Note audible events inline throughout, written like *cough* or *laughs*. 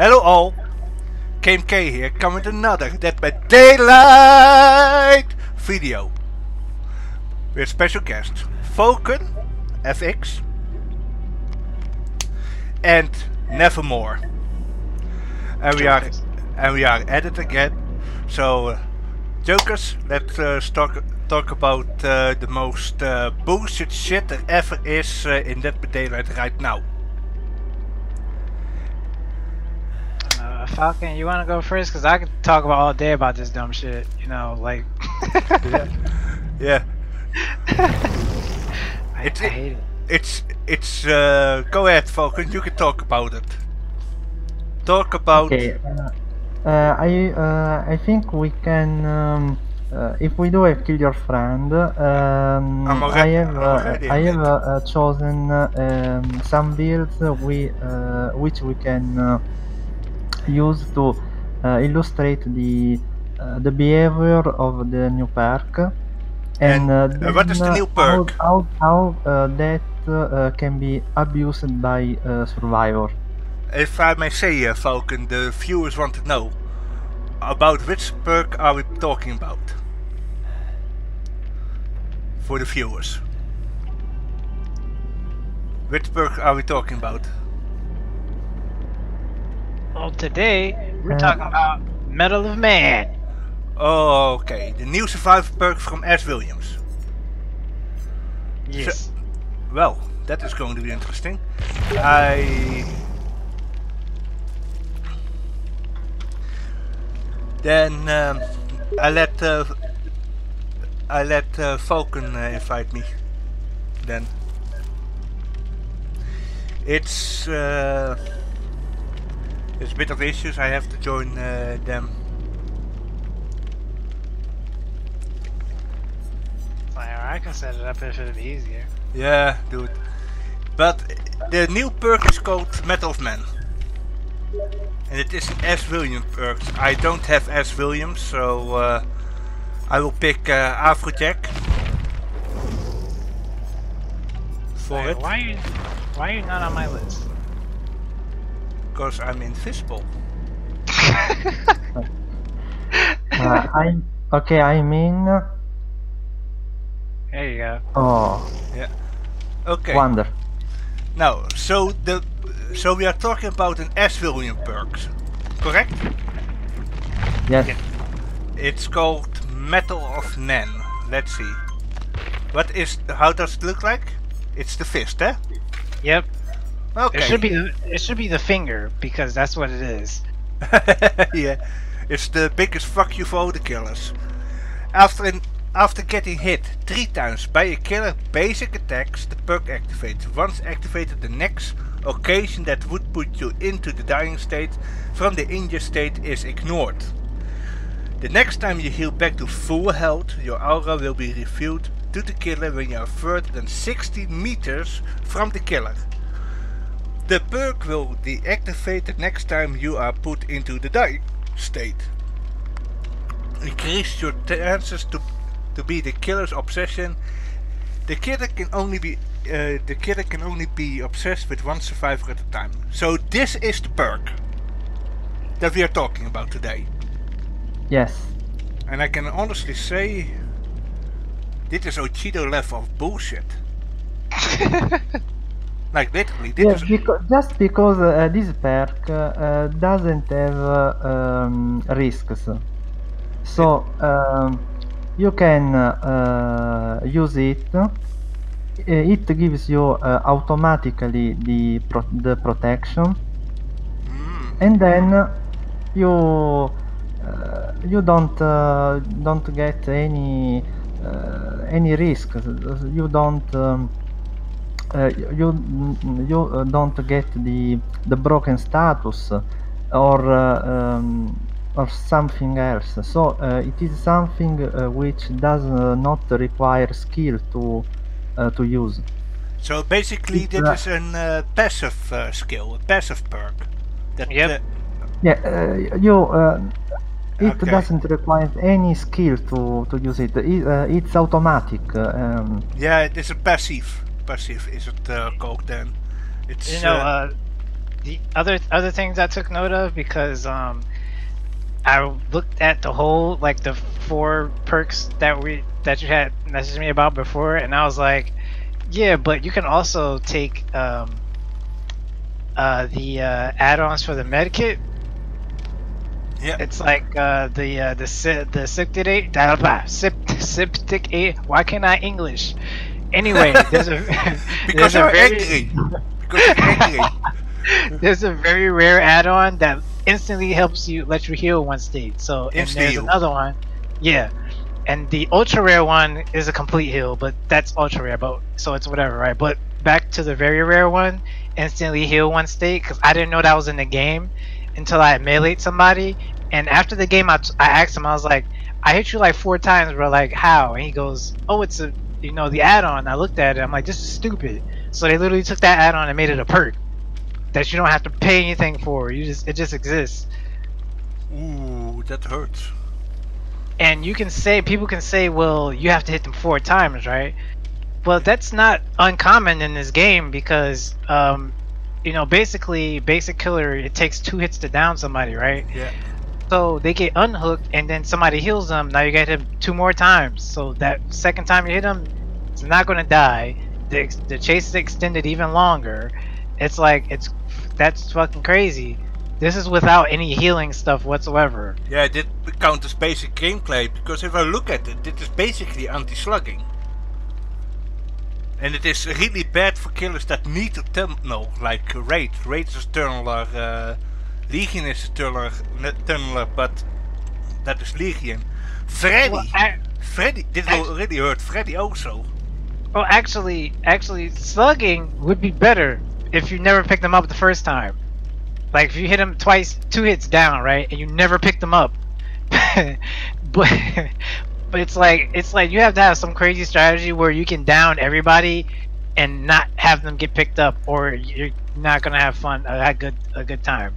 Hello all, KMK here, coming with another Dead by Daylight video. With special guests, Falcon, FX, and Nevermore. And we are and we are at it again. So, uh, jokers, let's uh, talk talk about uh, the most uh, bullshit shit there ever is uh, in Dead by Daylight right now. Falcon, you want to go first? Because I could talk about all day about this dumb shit. You know, like. *laughs* yeah. Yeah. *laughs* I, It's- I hate it. It's it's uh, go ahead, Falcon. You can talk about it. Talk about Okay. Uh, uh, I uh, I think we can. Um, uh, if we do a kill your friend, um, I'm I have I'm uh, already I have uh, uh, chosen uh, um, some builds we uh, which we can uh, use to uh, illustrate the uh, the behavior of the new perk. And, uh, uh, what is the new how- perk? How how, uh, that uh, can be abused by uh, survivor. if I may say, uh, Falcon, the viewers want to know about which perk are we talking about for the viewers. Which perk are we talking about? Well, today we're Uh, talking about Mettle of Man. Oh, okay, the new survivor perk from Ash Williams. Yes. Well, that is going to be interesting. I. Then um, I let uh, I let uh, Falcon uh, invite me. Then it's uh, it's a bit of issues. I have to join uh, them. I can set it up if it'd be easier. Yeah, dude. But the new perk is called Mettle of Man. And it is an Ash Williams perk. I don't have Ash Williams, so uh, I will pick uh, Afrojack. For Like, it, why are you why are you not on my list? Because I'm invisible. *laughs* Uh, I okay. I mean, There you go. oh, Okay. wonder. Now, so the so we are talking about an Ash Williams perk, correct? Yes. Yeah. It's called Metal of Men. Let's see. What is? How does it look like? It's the fist, eh? Yep. Okay. It should be the, it should be the finger because that's what it is. *laughs* yeah, it's the biggest fuck you for all the killers. After an, after getting hit three times by a killer basic attacks, the perk activates. Once activated, the next occasion that would put you into the dying state from the injured state is ignored. The next time you heal back to full health, your aura will be revealed to the killer when you are further than 60 meters from the killer. The perk will deactivate the next time you are put into the dying state. Increase your chances to to be the killer's obsession. The killer can only be uh, the killer can only be obsessed with one survivor at a time. So this is the perk that we are talking about today. Yes. And I can honestly say this is Ochido level of bullshit. *laughs* Like literally, dit Yes, is because, just because uh, this perk uh, doesn't have uh, um, risks, so um, you can uh, use it. Uh, It gives you uh, automatically the pro- the protection, Mm, and then you uh, you don't uh, don't get any uh, any risk. You don't. Um, uh, you you uh, don't get the the broken status or uh, um, or something else. So uh, it is something uh, which does uh, not require skill to uh, to use. So basically, It's, dit uh, is een uh, passive uh, skill, a passive perk. That, Yep. uh, Yeah, uh, you. Uh, it Okay. doesn't require any skill to, to use it. it uh, it's automatic. Um, yeah, it is a passive. Passive is it uh, called then? It's You know, uh, uh, the other other things I took note of because um, I looked at the whole like the four perks that we that you had messaged me about before, and I was like, yeah, but you can also take um, uh, the uh, add-ons for the medkit. Yeah. It's like uh, the uh, the the Styptic eight, blah, eight. Why can't I English? Anyway, *laughs* there's a Because *laughs* there's a you're very- angry. Because you're angry. *laughs* There's a very rare add-on that instantly helps you let you heal one state. So and Insta there's heal. another one, yeah. And the ultra rare one is a complete heal, but that's ultra rare. But so it's whatever, right? But back to the very rare one, instantly heal one state because I didn't know that was in the game until I meleeed somebody. And after the game, I, t- I asked him, I was like, I hit you like four times, bro. Like how? And he goes, Oh, it's a you know the add-on. I looked at it. I'm like, this is stupid. So they literally took that add-on and made it a perk that you don't have to pay anything for. You just it just exists. Ooh, that hurts. And you can say people can say, well, you have to hit them four times, right? Well, that's not uncommon in this game because um, you know, basically basic killer it takes two hits to down somebody, right? Yeah. So they get unhooked and then somebody heals them. Now you get him two more times. So that second time you hit him, it's not gonna die. The, the chase is extended even longer. It's like it's that's fucking crazy. This is without any healing stuff whatsoever. Yeah, dit count as basic gameplay because if I look at it, it is basically anti-slugging. And it is really bad for killers that need to tell no, like uh, Raid. Raid is tunneler, uh, Legion is a tunneler, ne- tunneler, but that is Legion. Freddy, Well, I, Freddy, this I- will really hurt Freddy also. well, actually, actually, slugging would be better if you never picked them up the first time. Like if you hit them twice, two hits down, right, and you never picked them up. *laughs* but but it's like it's like you have to have some crazy strategy where you can down everybody and not have them get picked up, or you're not gonna have fun, a good a good time.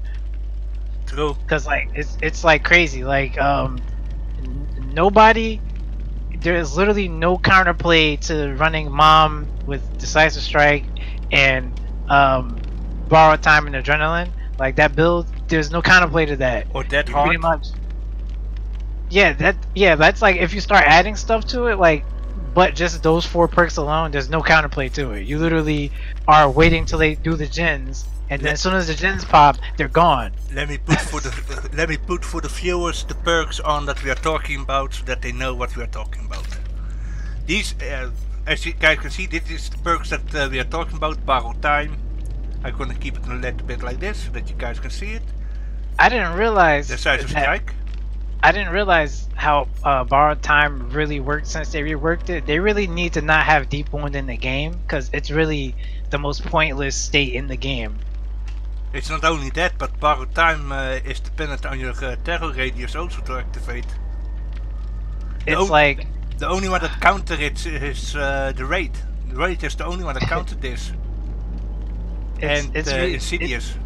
True. Cause like it's it's like crazy. Like um, n- nobody. There is literally no counterplay to running mom with decisive strike and um, borrowed time and adrenaline. Like that build, there's no counterplay to that. Or You hard. Pretty much. Yeah, that yeah, that's like if you start adding stuff to it, like, but just those four perks alone, there's no counterplay to it. You literally are waiting till they do the gens, and then Yeah. as soon as the gens pop, they're gone. Let me put for the *laughs* let me put for the viewers the perks on that we are talking about, so that they know what we are talking about. These, uh, as you guys can see, this is the perks that uh, we are talking about. Borrow time. I'm gonna keep it a little bit like this, so that you guys can see it. I didn't realize Decisive that- strike. I didn't realize how uh, borrowed time really worked since they reworked it. They really need to not have deep wound in the game because it's really the most pointless state in the game. It's not only that, but borrow time uh, is dependent on your uh, terror radius also to activate. The It's like The only one that counter it is uh, the raid. The raid is the only one that countered *laughs* this. it's and it's uh, insidious.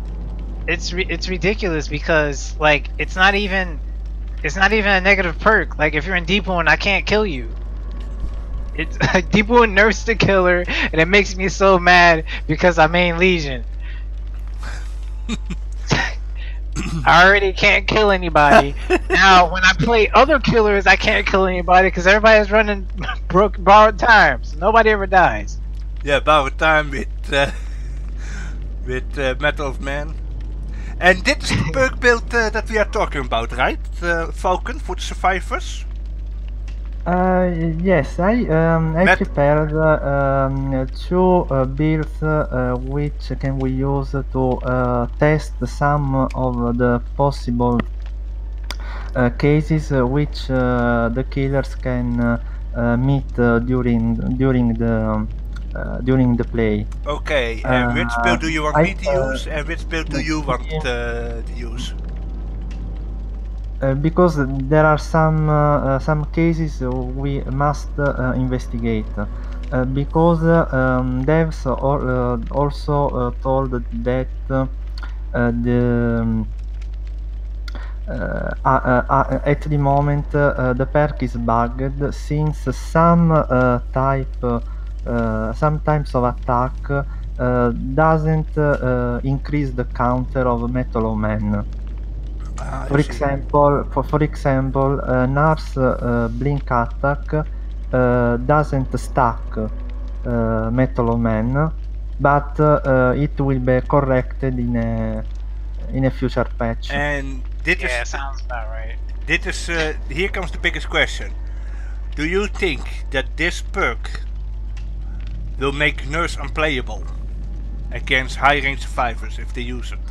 it's it's ridiculous because like it's not even it's not even a negative perk. Like if you're in deep wound, I can't kill you. It's like *laughs* deep wound nerfs the killer, and it makes me so mad because I'm main legion. I already can't kill anybody. *laughs* now, when I play other killers, I can't kill anybody because everybody's running *laughs* broke borrowed times. Nobody ever dies. Yeah, borrow time with uh, with uh, Mettle of Man. And this is the perk build uh, that we are talking about, right? Uh, Falcon for the survivors. Uh, yes, I um, I Matt- prepared uh, um, two uh, builds uh, which can we use to uh, test some of the possible uh, cases which uh, the killers can meet uh, during during the um, during the play. Okay, and which build do you want I, me to use, and which build do you want uh, to use? Uh, because there are some uh, uh, some cases we must uh, investigate. Uh, because uh, um, devs or, uh, also told that the um, at the moment the perk is bugged since some type some types of attack doesn't increase the counter of Metal Man. Ah, For example, for, for example, uh, Nurse's uh, Blink Attack uh, doesn't stack uh, Metal Man, but uh, uh, it will be corrected in a in a future patch. And dit Yeah, is, sounds about right. dit is, uh, here comes the biggest question. Do you think that this perk will make Nurse unplayable against high range survivors if they use it?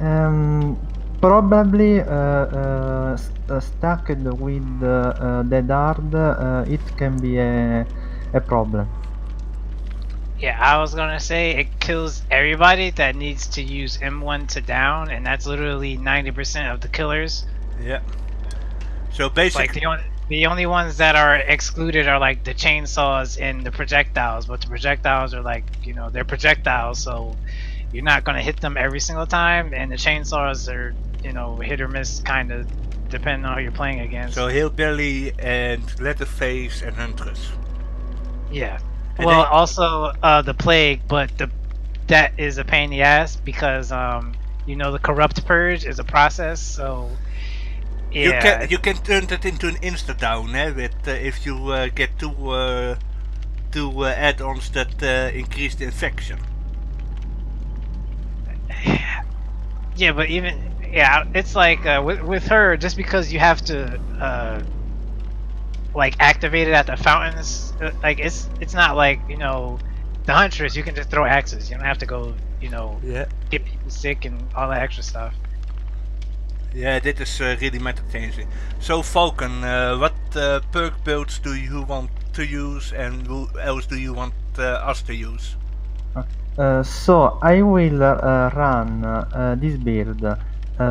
Um, probably uh, uh, st- uh, stacked with uh, uh, Dead Hard, uh, it can be a, a problem. Yeah, I was gonna say it kills everybody that needs to use M1 to down, and that's literally 90% of the killers. Yeah. So Like basically, the only the only ones that are excluded are like the chainsaws and the projectiles, but the projectiles are like you know they're projectiles, so you're not gonna hit them every single time, and the chainsaws are you know hit or miss kind of depending on who you're playing against. so Hillbilly and Leatherface and Huntress. yeah. And well, they- also uh, the plague, but the that is a pain in the ass because um you know the corrupt purge is a process, so yeah. You can you can turn that into an insta down eh, with uh, if you uh, get two uh, two uh, add-ons that uh, increase the infection. Yeah, but even yeah, it's like uh, with with her, just because you have to uh, like activate it at the fountains, uh, like it's it's not like you know the huntress. You can just throw axes. You don't have to go you know Yeah. get people sick and all that extra stuff. Yeah, dit is uh, really meta changing. So Falcon, uh, what uh, perk builds do you want to use and who else do you want uh, us to use? Uh, so I will uh, run uh, this build: uh,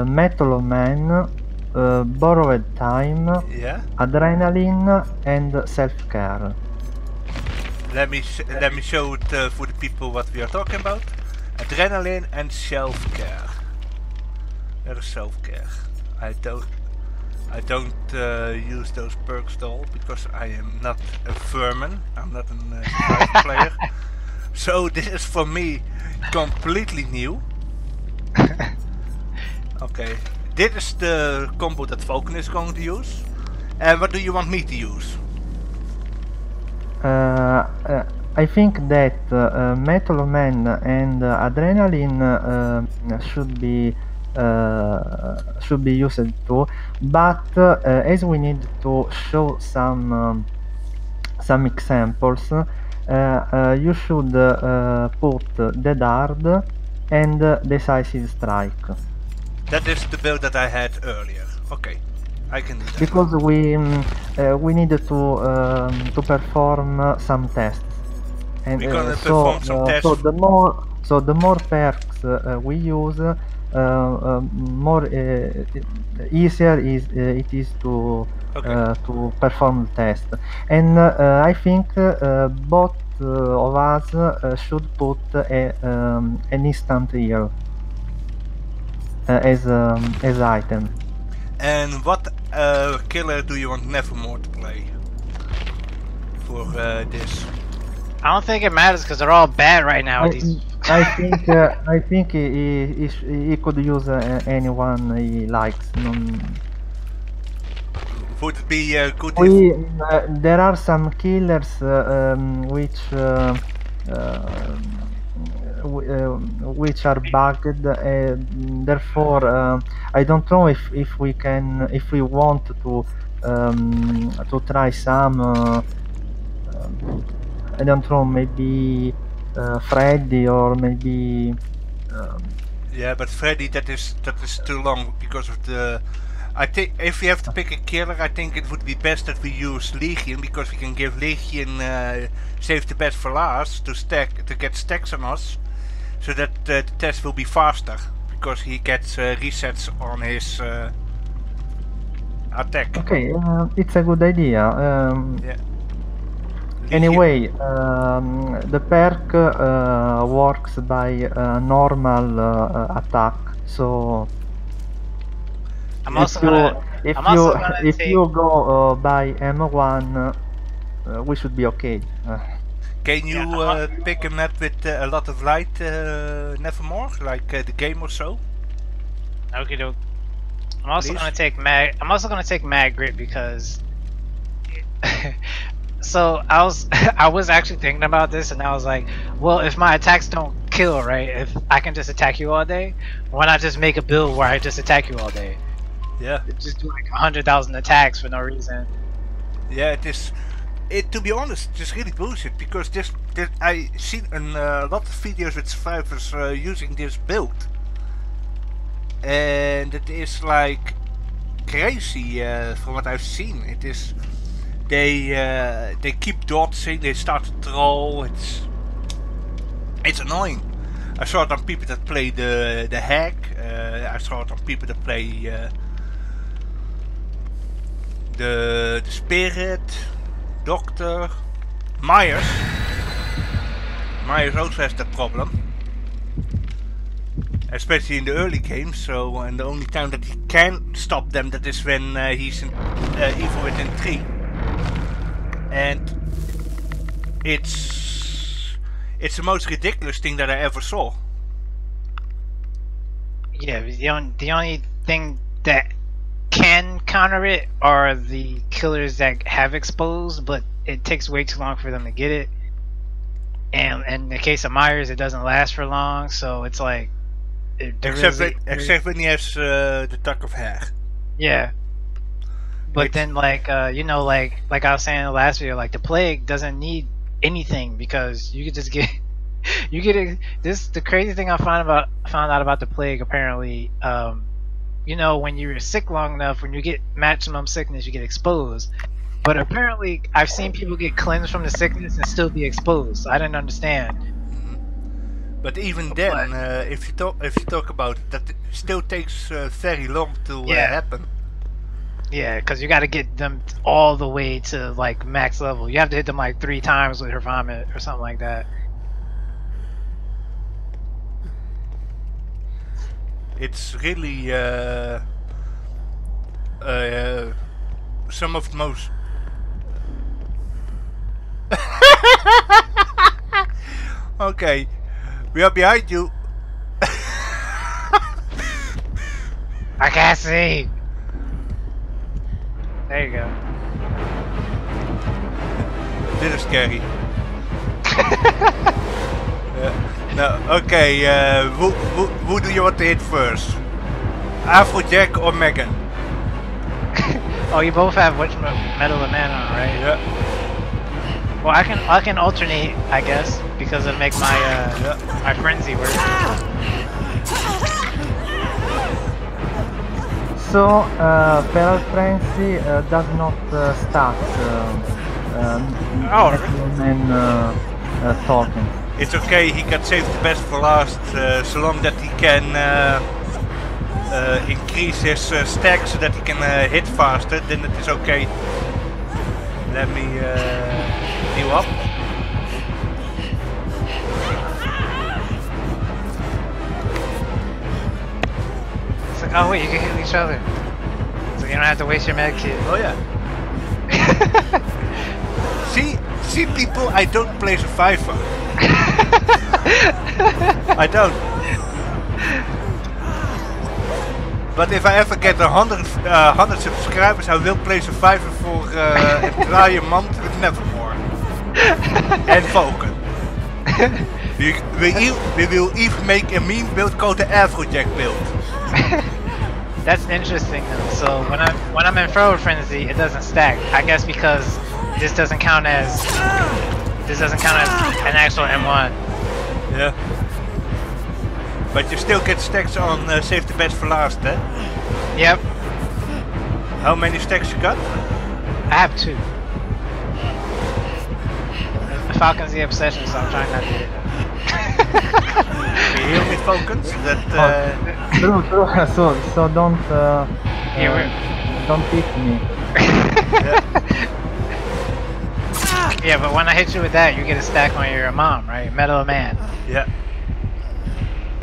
Metal Man, uh, Borrowed Time, Yeah. Adrenaline, and Self Care. Let me let me show it uh, for the people what we are talking about. Adrenaline and self-care. That is self-care. I don't I don't uh, use those perks at all because I am not a vermin. I'm not a uh, *laughs* player. So *laughs* this is for me completely new. *laughs* Okay. this is the combo that Falcon is going to use. And what do you want me to use? Uh, uh, I think that uh, uh, Metal Man and uh, Adrenaline uh, should be uh, should be used too, but uh, as we need to show some um, some examples, you should uh, put Dead Hard and uh, Decisive Strike. That is the build that I had earlier. Okay, I can do that. because we um, uh, we need to um, to perform uh, some tests and We're gonna uh, so, perform some uh, tests. so the more so the more perks uh, uh, we use uh, uh, more uh, easier is uh, it is to Okay. uh, to perform the test and uh, I think uh, both uh, of us uh, should put a, um, an instant heal uh, as um, as item And what uh, killer do you want Nevermore to play for uh, this? I don't think it matters because they're all bad right now. I, I *laughs* think uh, I think he, he, he, he could use uh, anyone he likes. Non- Would it be uh, good we, uh, there are some killers uh, um, which uh, uh, w- uh, which are bugged. Uh, therefore, I don't know if, if we can if we want to um, to try some. Uh, um, I don't know, maybe uh, Freddy or maybe. Um, Yeah, but Freddy, that is that is too long because of the. I think if we have to pick a killer, I think it would be best that we use Legion because we can give Legion uh, save the best for last to stack to get stacks on us, so that uh, the test will be faster because he gets uh, resets on his uh, attack. Okay, uh, it's a good idea. Um, Yeah. Anyway, um, the perk uh, works by uh, normal uh, attack. So I'm if also you gonna. if I'm you also gonna if take- you go uh, by M1, uh, we should be okay. Uh, Can you Yeah, uh, pick a map with uh, a lot of light, uh, Nevermore, like uh, the game or so? Okay, doke. I'm also Please? gonna take mag. I'm also gonna take Mad Grit because. *laughs* so I was *laughs* I was actually thinking about this and I was like, well, if my attacks don't kill, right? If I can just attack you all day, why not just make a build where I just attack you all day? Yeah. Just do like hundred thousand attacks for no reason. Yeah, it is. It to be honest, it's really bullshit because this, this I seen a uh, lot of videos with survivors uh, using this build, and it is like crazy uh, from what I've seen. It is they uh, they keep dodging, they start to troll. It's it's annoying. I saw it on people that play the the Hag. Uh, I saw it on people that play. The, the Spirit, Doctor, Myers. Myers also has that problem. Especially in the early games, so and the only time that he can stop them that is when uh, he's in, uh, evil within 3. And it's it's the most ridiculous thing that I ever saw. Yeah, the only the only thing that can counter it are the killers that have exposed, but it takes way too long for them to get it. And in the case of Myers, it doesn't last for long, so it's like. It, Except, really- when, except when he has uh, the Tuft of Hair. Yeah. But then, like, uh, you know, like like I was saying in the last video, like the plague doesn't need anything because you could just get, *laughs* you get a, this. The crazy thing I found about found out about the plague apparently, um, you know, when you're sick long enough, when you get maximum sickness, you get exposed. But apparently, I've seen people get cleansed from the sickness and still be exposed. I didn't understand. But even then, uh, if you talk if you talk about it, that it still takes uh, very long to uh, happen. Yeah, because you got to get them all the way to like max level. You have to hit them like three times with her vomit or something like that. It's really uh, uh, some of the most. *laughs* okay, we are behind you. *laughs* I can't see. There you go. Dit is scary. Uh, *laughs* no, okay, uh, who, who, who do you want to hit first? Afrojack or Megan? *laughs* Oh, you both have which Mettle of Man on, right? Yeah, Well, I can I can alternate, I guess, because it'll make my uh, yeah. my frenzy work. So, uh, Feral Frenzy uh, does not uh, stack uh, um, Oh, and uh, uh, tokens. It's okay, he can save the best for last, uh, so long that he can uh, uh, increase his uh, stack so that he can uh, hit faster, then it is okay. Let me heal up. It's like, oh wait, you can hit each other, so you don't have to waste your med kit. Oh yeah. *laughs* see, see people, I don't play Survivor. *laughs* I don't. But if I ever get a hundred, uh, hundred subscribers, I will play Survivor for uh, an entire month with Nevermore *laughs* and Vulcan. We, we, we will even make a meme build called the Afrojack build. *laughs* That's interesting though. So when I'm when I'm in Feral Frenzy, it doesn't stack. I guess because this doesn't count as this doesn't count as an actual M1. Yeah. But you still get stacks on uh, Save the Best for Last, eh? Yep, How many stacks you got? I have two. The Falcon's the obsession, so I'm trying not to hit Can you heal me, Falcons? That, uh, True, true. *laughs* So, so don't uh, Yeah, uh, don't hit me. *laughs* Yeah, but when I hit you with that, you get a stack on your mom, right? Metal Man. yeah.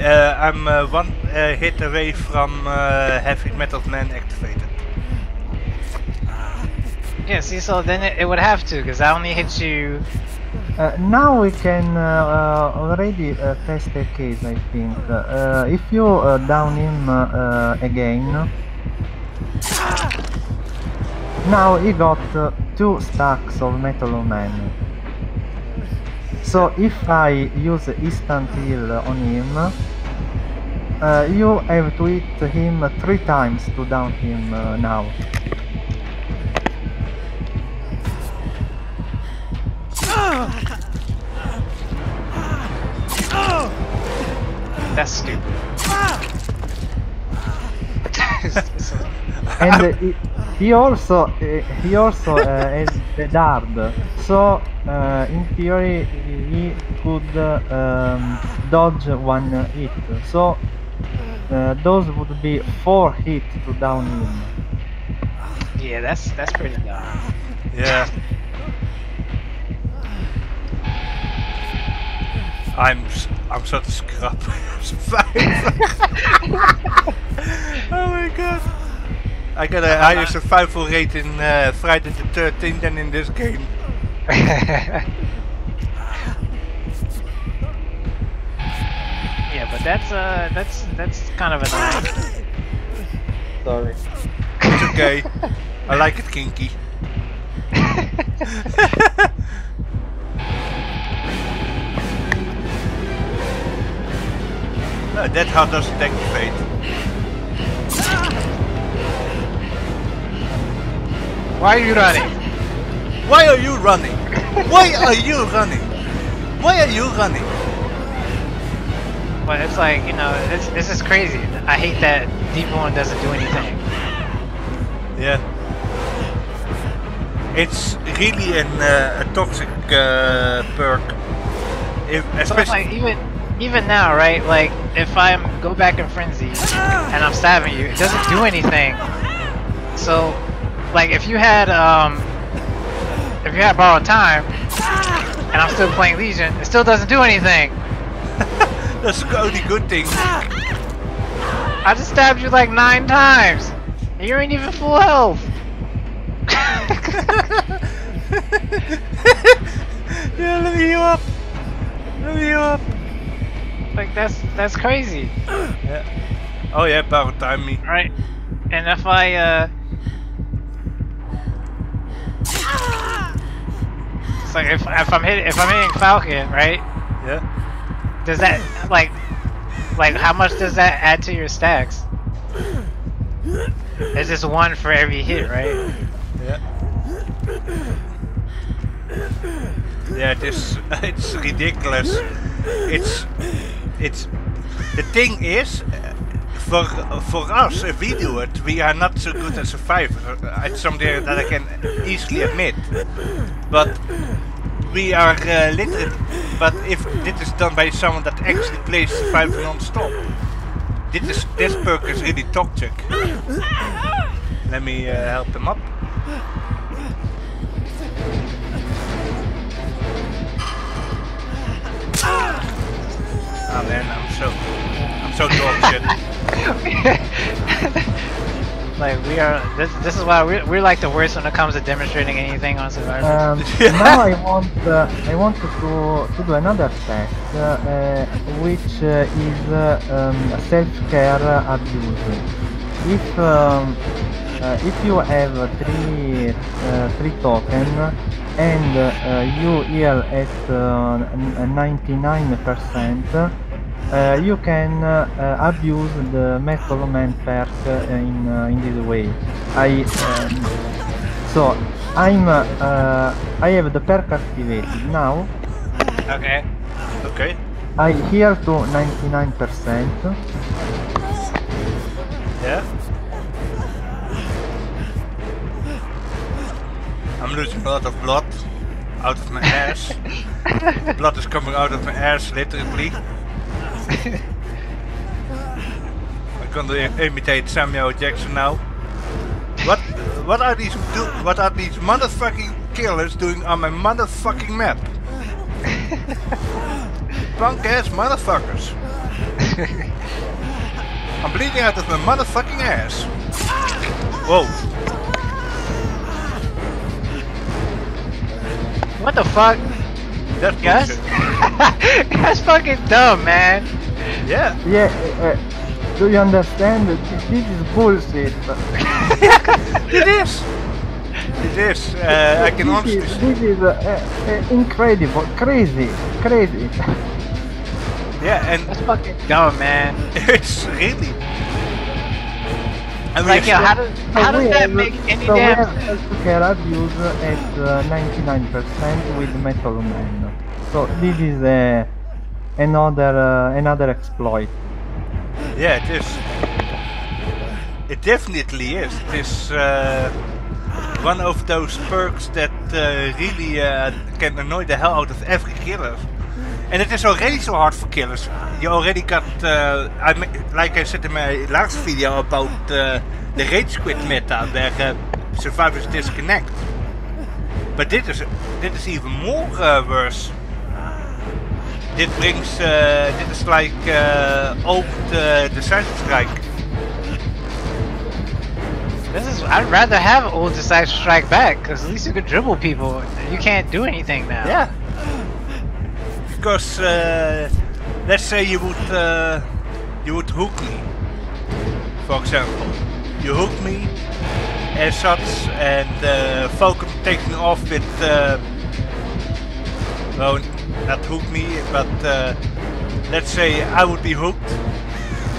Uh, I'm uh, one uh, hit away from uh, having Metal Man activated. Yeah, see, so then it, it would have to, because I only hit you Uh, now we can uh, uh, already uh, test the case, I think. Uh, if you uh, down him uh, uh, again, now he got uh, two stacks of Metal Man. So if I use instant heal on him, uh, you have to hit him three times to down him uh, now. That's stupid. *laughs* and uh, he, he also uh, he also *laughs* uh, has the dart so uh, in theory he could uh, um, dodge one hit so uh, those would be four hits to down him yeah, that's that's pretty dumb. Yeah. I'm s- I'm such a scrub. *laughs* *laughs* Oh my god. I got a higher survival rate in uh, Friday the 13th than in this game. *laughs* yeah, but that's uh that's that's kind of annoying. sorry It's okay. I like it kinky. Uh, that how does it activate? Why are you running? Why are you running? Why are you running? Why are you running? But it's like you know, this this is crazy. I hate that Deep Wound doesn't do anything. Yeah. It's really an, uh, a toxic uh, perk. If, So especially like even even now, right? Like if I go back in frenzy and I'm stabbing you, it doesn't do anything. So, like if you had um if you had borrowed time and I'm still playing Legion, it still doesn't do anything. *laughs* that's the only good thing. I just stabbed you like nine times. And you ain't even full health. *laughs* yeah, let me heal up. Let me heal up. Like that's that's crazy, Yeah. Oh yeah, power time me. right? And if I uh It's like if, if I'm hitting if I'm hitting Falcon, right? Yeah. Does that like like how much does that add to your stacks? It's just one for every hit, right? Yeah. Yeah, this *laughs* it's ridiculous. It's it's the thing is for for us if we do it, we are not so good at survivors. Uh, It's something that I can easily admit. But we are uh, literally. But if this is done by someone that actually plays survivor non-stop, this is this perk is really toxic. Let me uh, help him up. Oh man, I'm so I'm so dog shit. *laughs* like we are this this is why we're, we're like the worst when it comes to demonstrating anything on Survivor. Um, *laughs* now I want uh, I want to to do another test, uh, uh, which uh, is uh, um, self-care abuse. If um, uh, if you have three uh, three token and uh, you heal at uh, 99%, uh, you can uh, uh, abuse the Metal Man perk uh, in uh, in this way. I um, so I'm uh, uh, I have the perk activated now. okay. Okay. I heal to 99%. Yeah. I'm losing a lot of blood out of my ass. *laughs* blood is coming out of my ass, literally. I'm gonna imitate Samuel Jackson now. What? What are these? Do, what are these motherfucking killers doing on my motherfucking map? Punk ass motherfuckers. I'm bleeding out of my motherfucking ass. Whoa. What the fuck? That's Gus? *laughs* That's fucking dumb, man. Yeah. Yeah, uh, uh, do you understand? This is bullshit. *laughs* It is. It is. Uh, I can this honestly. is, say- this is uh, uh, incredible, crazy, crazy. Yeah, and That's fucking dumb, man. *laughs* it's really. I mean, Like, yo, it's- how does how does that make any so we damn have sense? healthcare abuse at uh, 99% with Metal Man. So this is uh, another uh, another exploit. Yeah, it is. It definitely is. It is uh, one of those perks that uh, really uh, can annoy the hell out of every killer. And it is already so hard for killers. You already got, uh, I ma- like I said in my last video about uh, the rage quit meta, where uh, survivors disconnect. But this is this is even more uh, worse. Dit brings, uh, dit is like uh, old uh, decisive strike. This is. I'd rather have old decisive strike back, because at least you could dribble people. You can't do anything now. Yeah. Because uh, let's say you would uh, you would hook me, for example. You hook me as such, and uh, Falcon takes me off with. Uh, well, not hook me, but uh, let's say I would be hooked.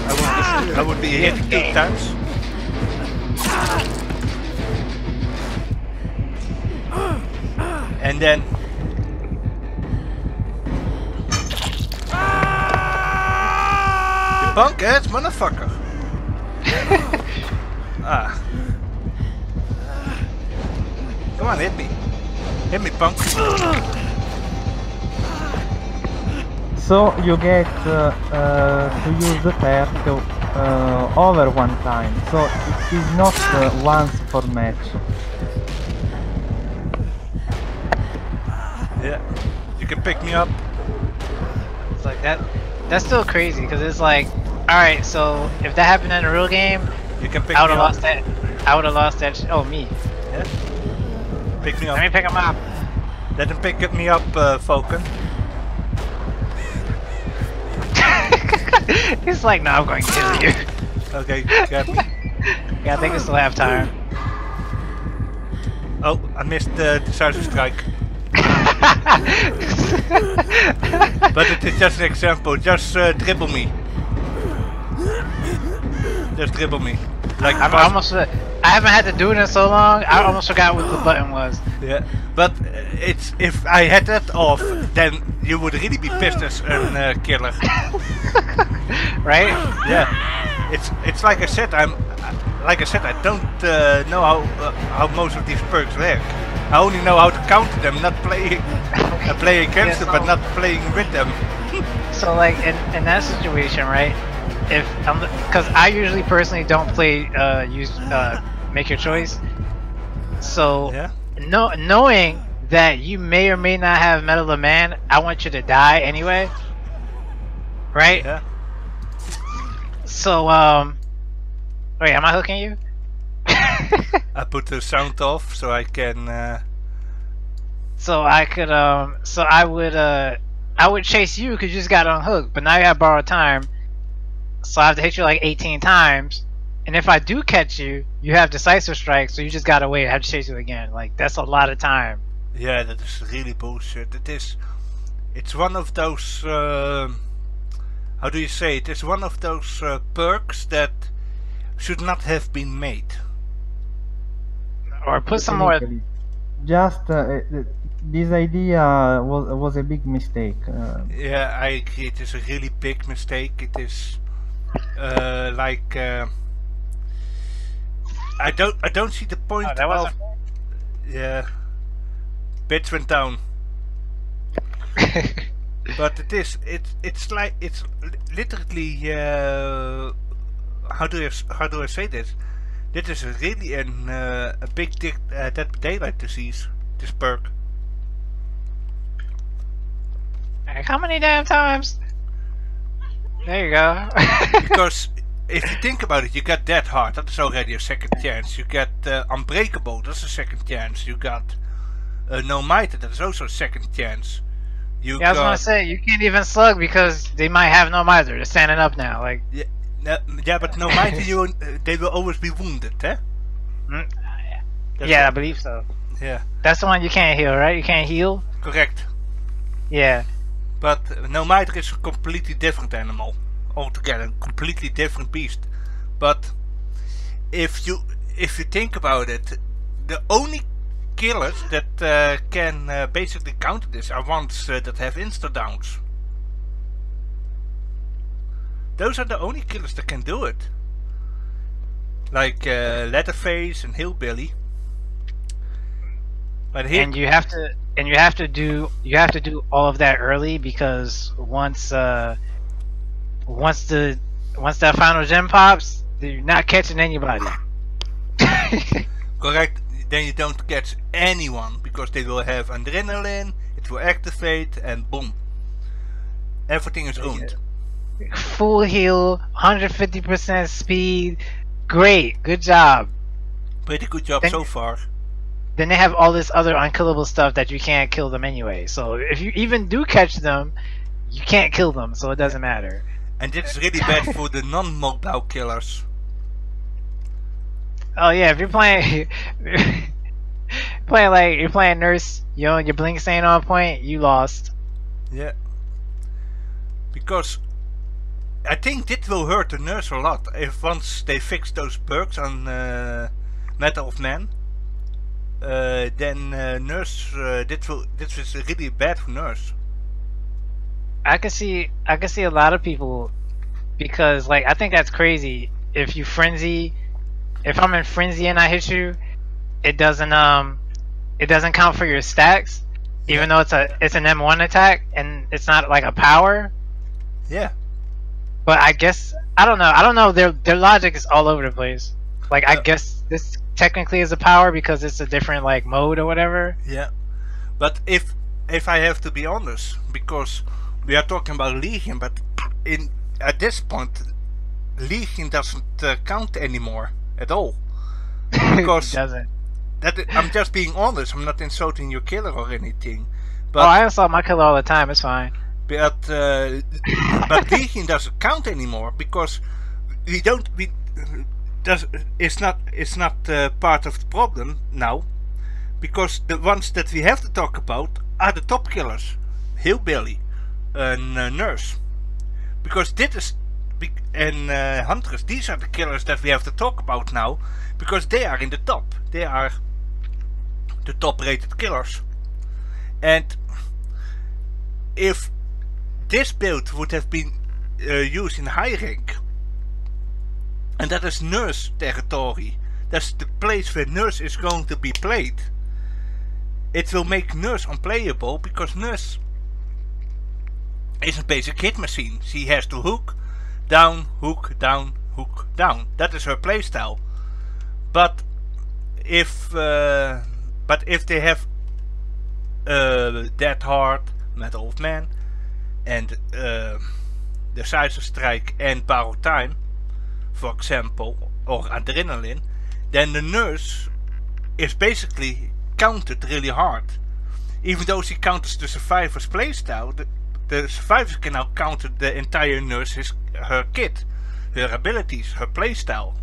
I would be, I would be hit eight times. And then punk ass motherfucker. *laughs* ah. Come on, hit me. Hit me, punk. So you get uh, uh, to use the perk uh, over one time. So it is not uh, once per match. Yeah. You can pick me up. It's like that. That's still crazy, because it's like, all right, so if that happened in a real game, You can pick I would have lost that. I would have lost that. Sh- oh, me. Yeah. Pick me up. Let me pick him up. Let him pick me up, uh, Falcon. *laughs* He's like, no, I'm going to kill you. *laughs* Okay, grab me. yeah, I think we still have time. Oh, I missed the decisive strike. *laughs* But it is just an example. Just uh, dribble me. Just dribble me. Like I'm almost. I haven't had to do it in so long. I almost forgot what the button was. Yeah, but uh, it's if I had that off, then you would really be pissed as a uh, killer. *laughs* right? Yeah, it's it's like I said. I'm like I said. I don't uh, know how uh, how most of these perks work. I only know how to counter them, not playing uh, play against Yeah, them, but not playing with them. So like in, in that situation, right? If I'm because I usually personally don't play uh use uh make your choice. So Yeah. no knowing that you may or may not have Mettle of Man, I want you to die anyway. Right? Yeah. So um wait, am I hooking you? *laughs* I put the sound off so I can. Uh, so I could um so I would uh I would chase you because you just got unhooked, but now you have borrowed time. So I have to hit you like 18 times. And if I do catch you, you have decisive strike, so you just gotta wait. I have to chase you again. Like that's a lot of time. yeah, that is really bullshit. It is. It's one of those. um how do you say it? It's one of those uh, perks that should not have been made. Or put some more. Technically. Just uh, uh, this idea was was a big mistake. Uh, Yeah, I agree. It is a really big mistake. It is uh, like uh, I don't I don't see the point Oh, of yeah. Bits went down, *laughs* but it is it it's like it's literally uh, how do I s- how do I say this? This is really an uh, a big di- uh, Dead daylight disease. This perk. Like, How many damn times? There you go. *laughs* because if you think about it, you got Dead Hard, that is already a second chance. You get uh, Unbreakable, that's a second chance. You got uh, No Mither, that is also a second chance. You Yeah, I was gonna say you can't even slug because they might have No Mither. They're standing up now. Like, no, yeah, but no matter you, *laughs* uh, they will always be wounded, eh? mm, That's yeah, I believe so. yeah, That's the one you can't heal, right? You can't heal. correct. Yeah. But No Mither is a completely different animal altogether, completely different beast. But if you if you think about it, the only killers that uh, can uh, basically counter this are ones uh, that have insta downs. Those are the only killers that can do it. Like uh, Leatherface and Hillbilly. But here, and you have to and you have to do you have to do all of that early because once uh once the once that final gem pops you're not catching anybody *laughs* Correct. Then you don't catch anyone because they will have adrenaline, it will activate, and boom. Everything is owned. full heal 150% speed great good job Pretty good job Then- so far. Then they have all this other unkillable stuff that you can't kill them anyway so if you even do catch them you can't kill them so it doesn't matter And this is really bad for the non-mobile killers. *laughs* Oh yeah, if you're playing, *laughs* playing like you're playing nurse, you know, your blinks ain't on point, you lost. Yeah. Because I think this will hurt the nurse a lot if once they fix those perks on uh, Mettle of Man. Uh, then uh, nurse, uh, this will this is really bad for nurse. I can see, I can see a lot of people, because like I think that's crazy. If you frenzy, if I'm in frenzy and I hit you, it doesn't um, it doesn't count for your stacks, even though it's a it's an M1 attack and it's not like a power. Yeah. But I guess I don't know. I don't know. Their their logic is all over the place. Like I guess this technically is a power because it's a different like mode or whatever. Yeah, but if if I have to be honest, because we are talking about Legion, but in at this point, Legion doesn't uh, count anymore at all. *laughs* Because- it doesn't. That I'm just being honest. I'm not insulting your killer or anything. oh, But I insult my killer all the time. It's fine. but uh, but *laughs* Legion doesn't count anymore because we don't we does it's not it's not uh, part of the problem now because the ones that we have to talk about are the top killers hillbilly and uh, nurse because this is and uh, huntress these are the killers that we have to talk about now because they are in the top they are the top rated killers and if this build would have been uh, used in high rank. And that is nurse territory. That's the place where nurse is going to be played. It will make nurse unplayable because nurse is a basic hit machine. She has to hook, down, hook, down, hook, down. That is her playstyle. But if uh, but if they have uh, Dead Hard, Mettle of Man, and uh, Decisive Strike and Borrowed Time, for example, or Adrenaline, then the nurse is basically counted really hard. Even though she counters the survivor's playstyle, the, the survivors can now counter the entire nurse's her kit, her abilities, her playstyle.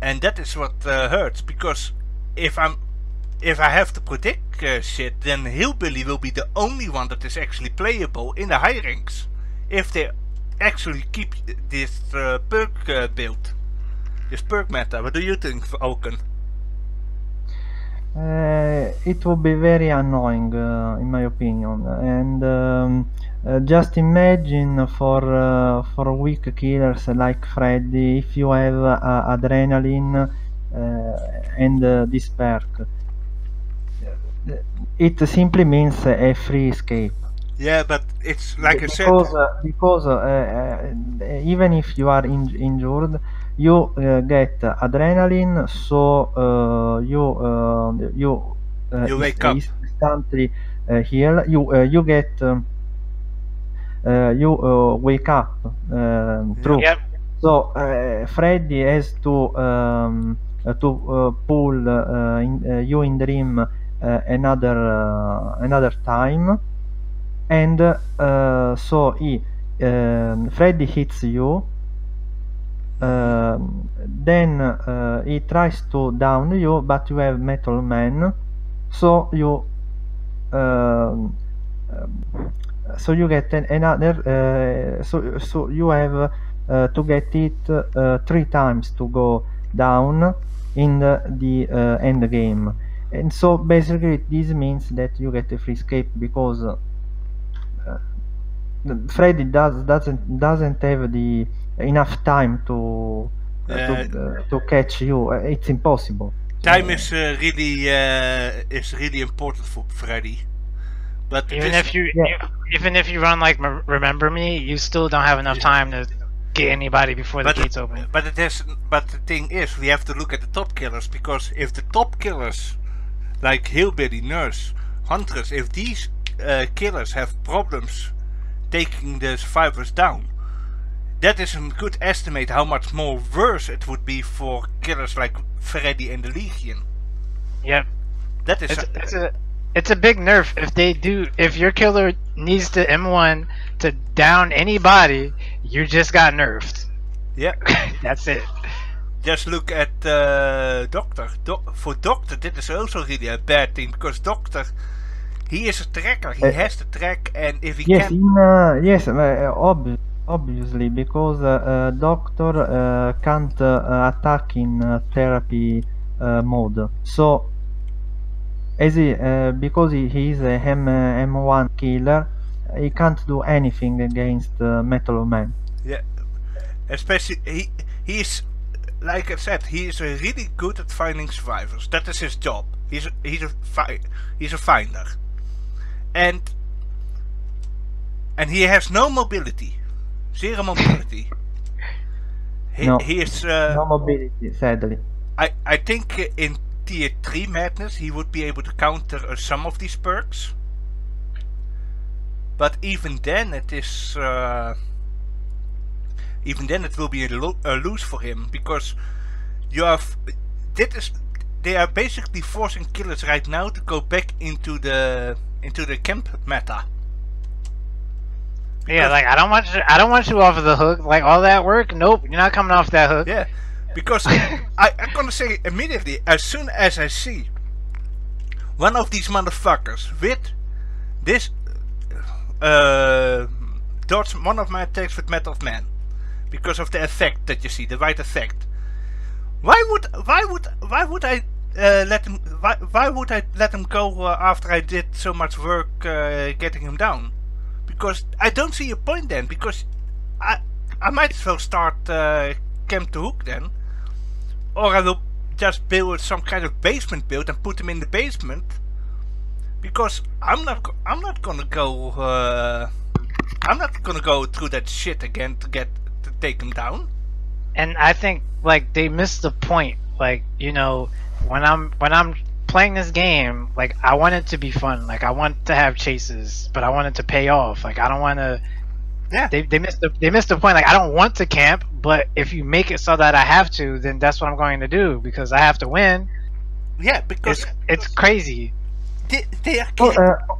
And that is what uh, hurts because if I'm if I have to predict uh, shit, then Hillbilly will be the only one that is actually playable in the high ranks. If they actually keep this uh, perk uh, build, this perk meta. What do you think, Oken? Uh, it would be very annoying, uh, in my opinion. And um, uh, just imagine for uh, for weak killers like Freddy, if you have adrenaline and this perk, it simply means a free escape. Yeah, but it's like I said. because uh, because uh, uh, even if you are in- injured you uh, get adrenaline so uh, you uh, you uh, You wake inst- up. instantly uh, heal you uh, you get um, uh, you uh, wake up true Yep. so uh, Freddy has to um, uh, to uh, pull uh, in, uh, you in dream uh, another uh, another time, and uh, so he um, Freddy hits you. Um, then uh, he tries to down you, but you have Mettle Man, so you um, um, so you get an, another uh, so so you have uh, to get it uh, three times to go down in the, the uh, end game and so basically this means that you get a free escape because Freddy does doesn't doesn't have the enough time to uh, to, uh, to catch you. Uh, It's impossible. Time is uh, really uh, is really important for Freddy. But Even this- if you, Yeah. you- even if you run like Remember Me, you still don't have enough time to get anybody before the but gates open. but it has but the thing is we have to look at the top killers because if the top killers like Hillbilly, Nurse, Huntress, if these uh, killers have problems taking the survivors down, that is a good estimate how much more worse it would be for killers like Freddy and the Legion. Yep. That is It's, it's a it's a big nerf if they do if your killer needs to M1 to down anybody, you just got nerfed. Yep. *laughs* That's it. Just look at uh, Doctor. Do- for Doctor, this is also really a bad thing because Doctor, he is a tracker. He Uh, has to track, and if he Yes, can, uh, yes, uh, ob- obviously because uh, uh, doctor uh, can't uh, attack in therapy mode. So, as he, because he, he is a M M1 killer, he can't do anything against Mettle Man. Yeah, especially he he's like I said, he is really good at finding survivors. That is his job. He's a, he's a he's a finder, and and he has no mobility, zero mobility. He, No. he is. Uh, no mobility, sadly. I, I think in tier 3 madness he would be able to counter uh, some of these perks. But even then it is uh, even then it will be a, lo- a lose for him because you have this is they are basically forcing killers right now to go back into the into the camp meta. Yeah, like I don't want you I don't want you off of the hook. Like all that work, nope, you're not coming off that hook. Yeah, because *laughs* I, I'm gonna say immediately as soon as I see one of these motherfuckers with this uh dodge one of my attacks with Mettle Man because of the effect that you see, the right effect. Why would why would why would I uh, let him why, why would I let him go uh, after I did so much work uh, getting him down? Because I don't see a point then because I I might as well start uh, Camp to Hook then. Or I will just build some kind of basement build and put him in the basement. Because I'm not I'm not gonna go uh, I'm not gonna go through that shit again to get to take him down. and I think like they missed the point. Like you know, when I'm when I'm playing this game, like I want it to be fun. Like I want to have chases, but I want it to pay off. Like I don't want to. Yeah. They they missed the they missed the point. Like I don't want to camp, but if you make it so that I have to, then that's what I'm going to do because I have to win. Yeah, because It's it's crazy. they, they are Oh, uh, they are crea-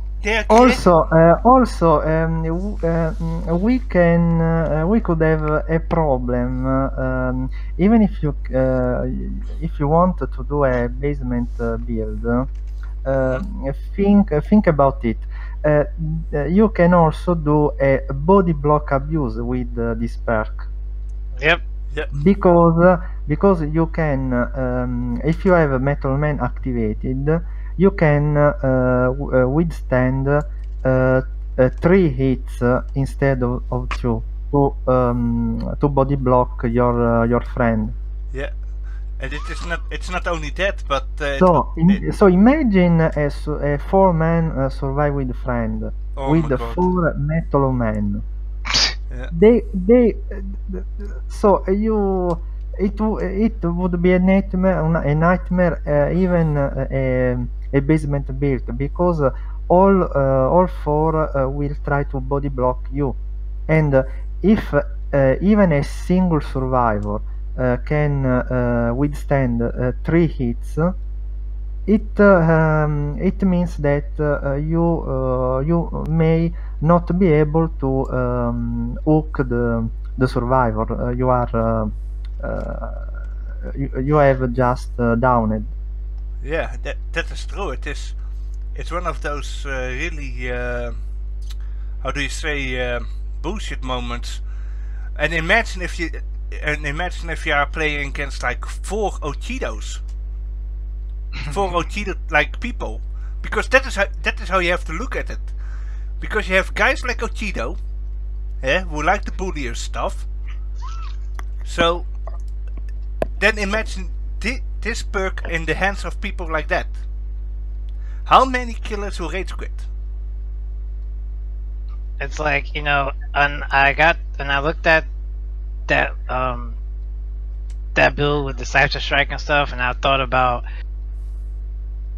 Also, uh, also, um, uh, we can, uh, we could have a problem, um, even if you, uh, if you want to do a basement uh, build. Uh, think, think about it. You can also do a body block abuse with this perk Yep. because uh, because you can um, if you have a metal man activated you can uh, uh, withstand uh, uh, three hits instead of, of two. To um, to body block your uh, your friend. Yeah. And it is not it's not only that, but uh, so im- so imagine a, a four man uh, survive with a friend. Oh with four metal men. Yeah. they they so you it it would be a nightmare a nightmare uh, even uh, a, basement build because uh, all uh, all four uh, will try to body block you and if even a single survivor can withstand three hits it um, it means that you you may not be able to um, hook the the survivor. You are you, you have just uh, downed. Yeah, that that is true. It is. It's one of those uh, really, uh, how do you say, uh, bullshit moments. And imagine if you, and imagine if you are playing against like four Ochidos, *laughs* four Ochido like people, because that is how that is how you have to look at it. Because you have guys like Ochido, eh, who like to bully your stuff. So then imagine thi- this perk in the hands of people like that. How many killers will rage quit? It's like you know, and I got and I looked at that um that build with the Cypher Strike and stuff, and I thought about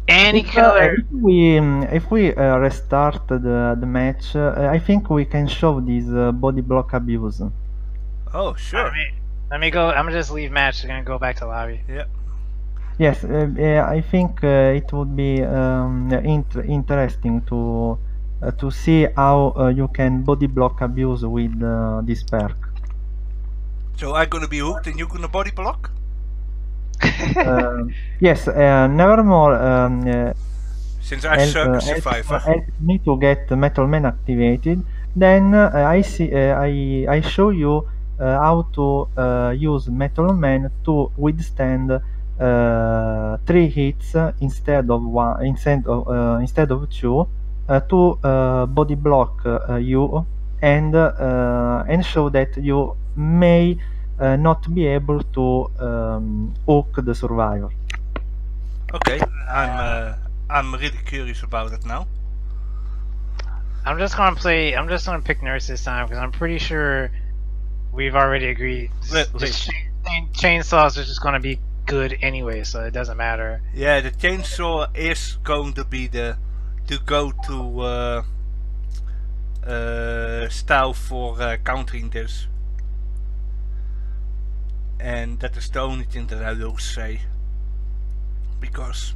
any If, uh, if we um, if we uh, restart the the match, uh, I think we can show this uh, body block abuse. Oh, sure. Let me, let me go. I'm gonna just leave match. I'm gonna go back to lobby. Yeah. Yes, uh, uh, I think uh, it would be um, int- interesting to uh, to see how uh, you can body block abuse with uh, this perk. So I'm gonna be hooked and you're gonna body block? Uh, *laughs* yes, uh, nevermore. Um, uh, Since I help, suck uh, help- survivor. help me to get Mettle Man activated. Then uh, I see uh, I I show you uh, how to uh, use Mettle Man to withstand uh, three hits instead of one instead of uh, instead of two uh, to uh, body block uh, you and uh, and show that you may uh, not be able to um, hook the survivor. Okay, I'm uh, I'm really curious about it now. I'm just gonna play. I'm just gonna pick nurse this time because I'm pretty sure we've already agreed. Let- let- chainsaws are just gonna be good anyway, so it doesn't matter. Yeah, the chainsaw is going to be the to go to uh, uh, style for uh, countering this. And that is the only thing that I will say. Because,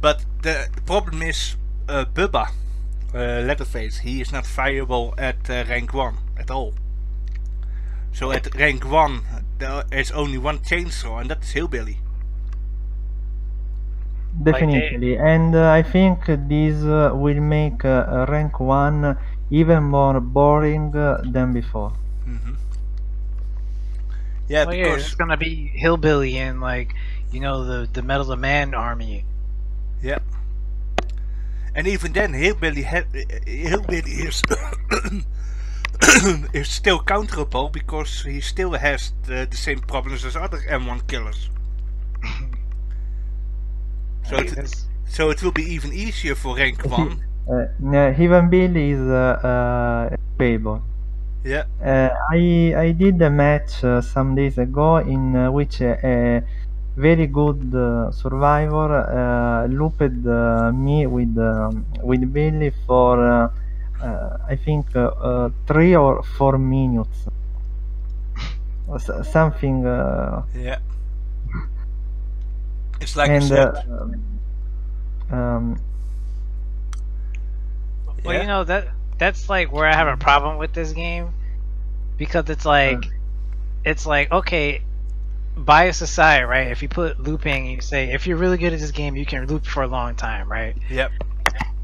but the problem is uh, Bubba, uh, Leatherface, he is not viable at uh, rank 1 at all. So at rank 1 there is only one chainsaw and that is Hillbilly. Definitely, and uh, I think this uh, will make uh, rank 1 even more boring uh, than before. hmm Yeah, well, yeah, because it's gonna be hillbilly and like you know the the Mettle of Man army. Yeah. And even then, Hillbilly, ha- Hillbilly is *coughs* *coughs* *clears throat* is still counterable because he still has the, the same problems as other M1 killers. So it, so it will be even easier for rank one. Uh, no, even Bill is uh, uh, payable. Yeah. Uh, I I did a match uh, some days ago in uh, which a, a very good uh, survivor uh, looped uh, me with um, with Billy for uh, uh, I think uh, uh, three or four minutes. S- something uh, Yeah. It's like and you said. uh, um, Well, yeah. you know that that's like where I have a problem with this game because it's like it's like okay, bias aside, right? If you put looping, you say if you're really good at this game, you can loop for a long time, right? Yep.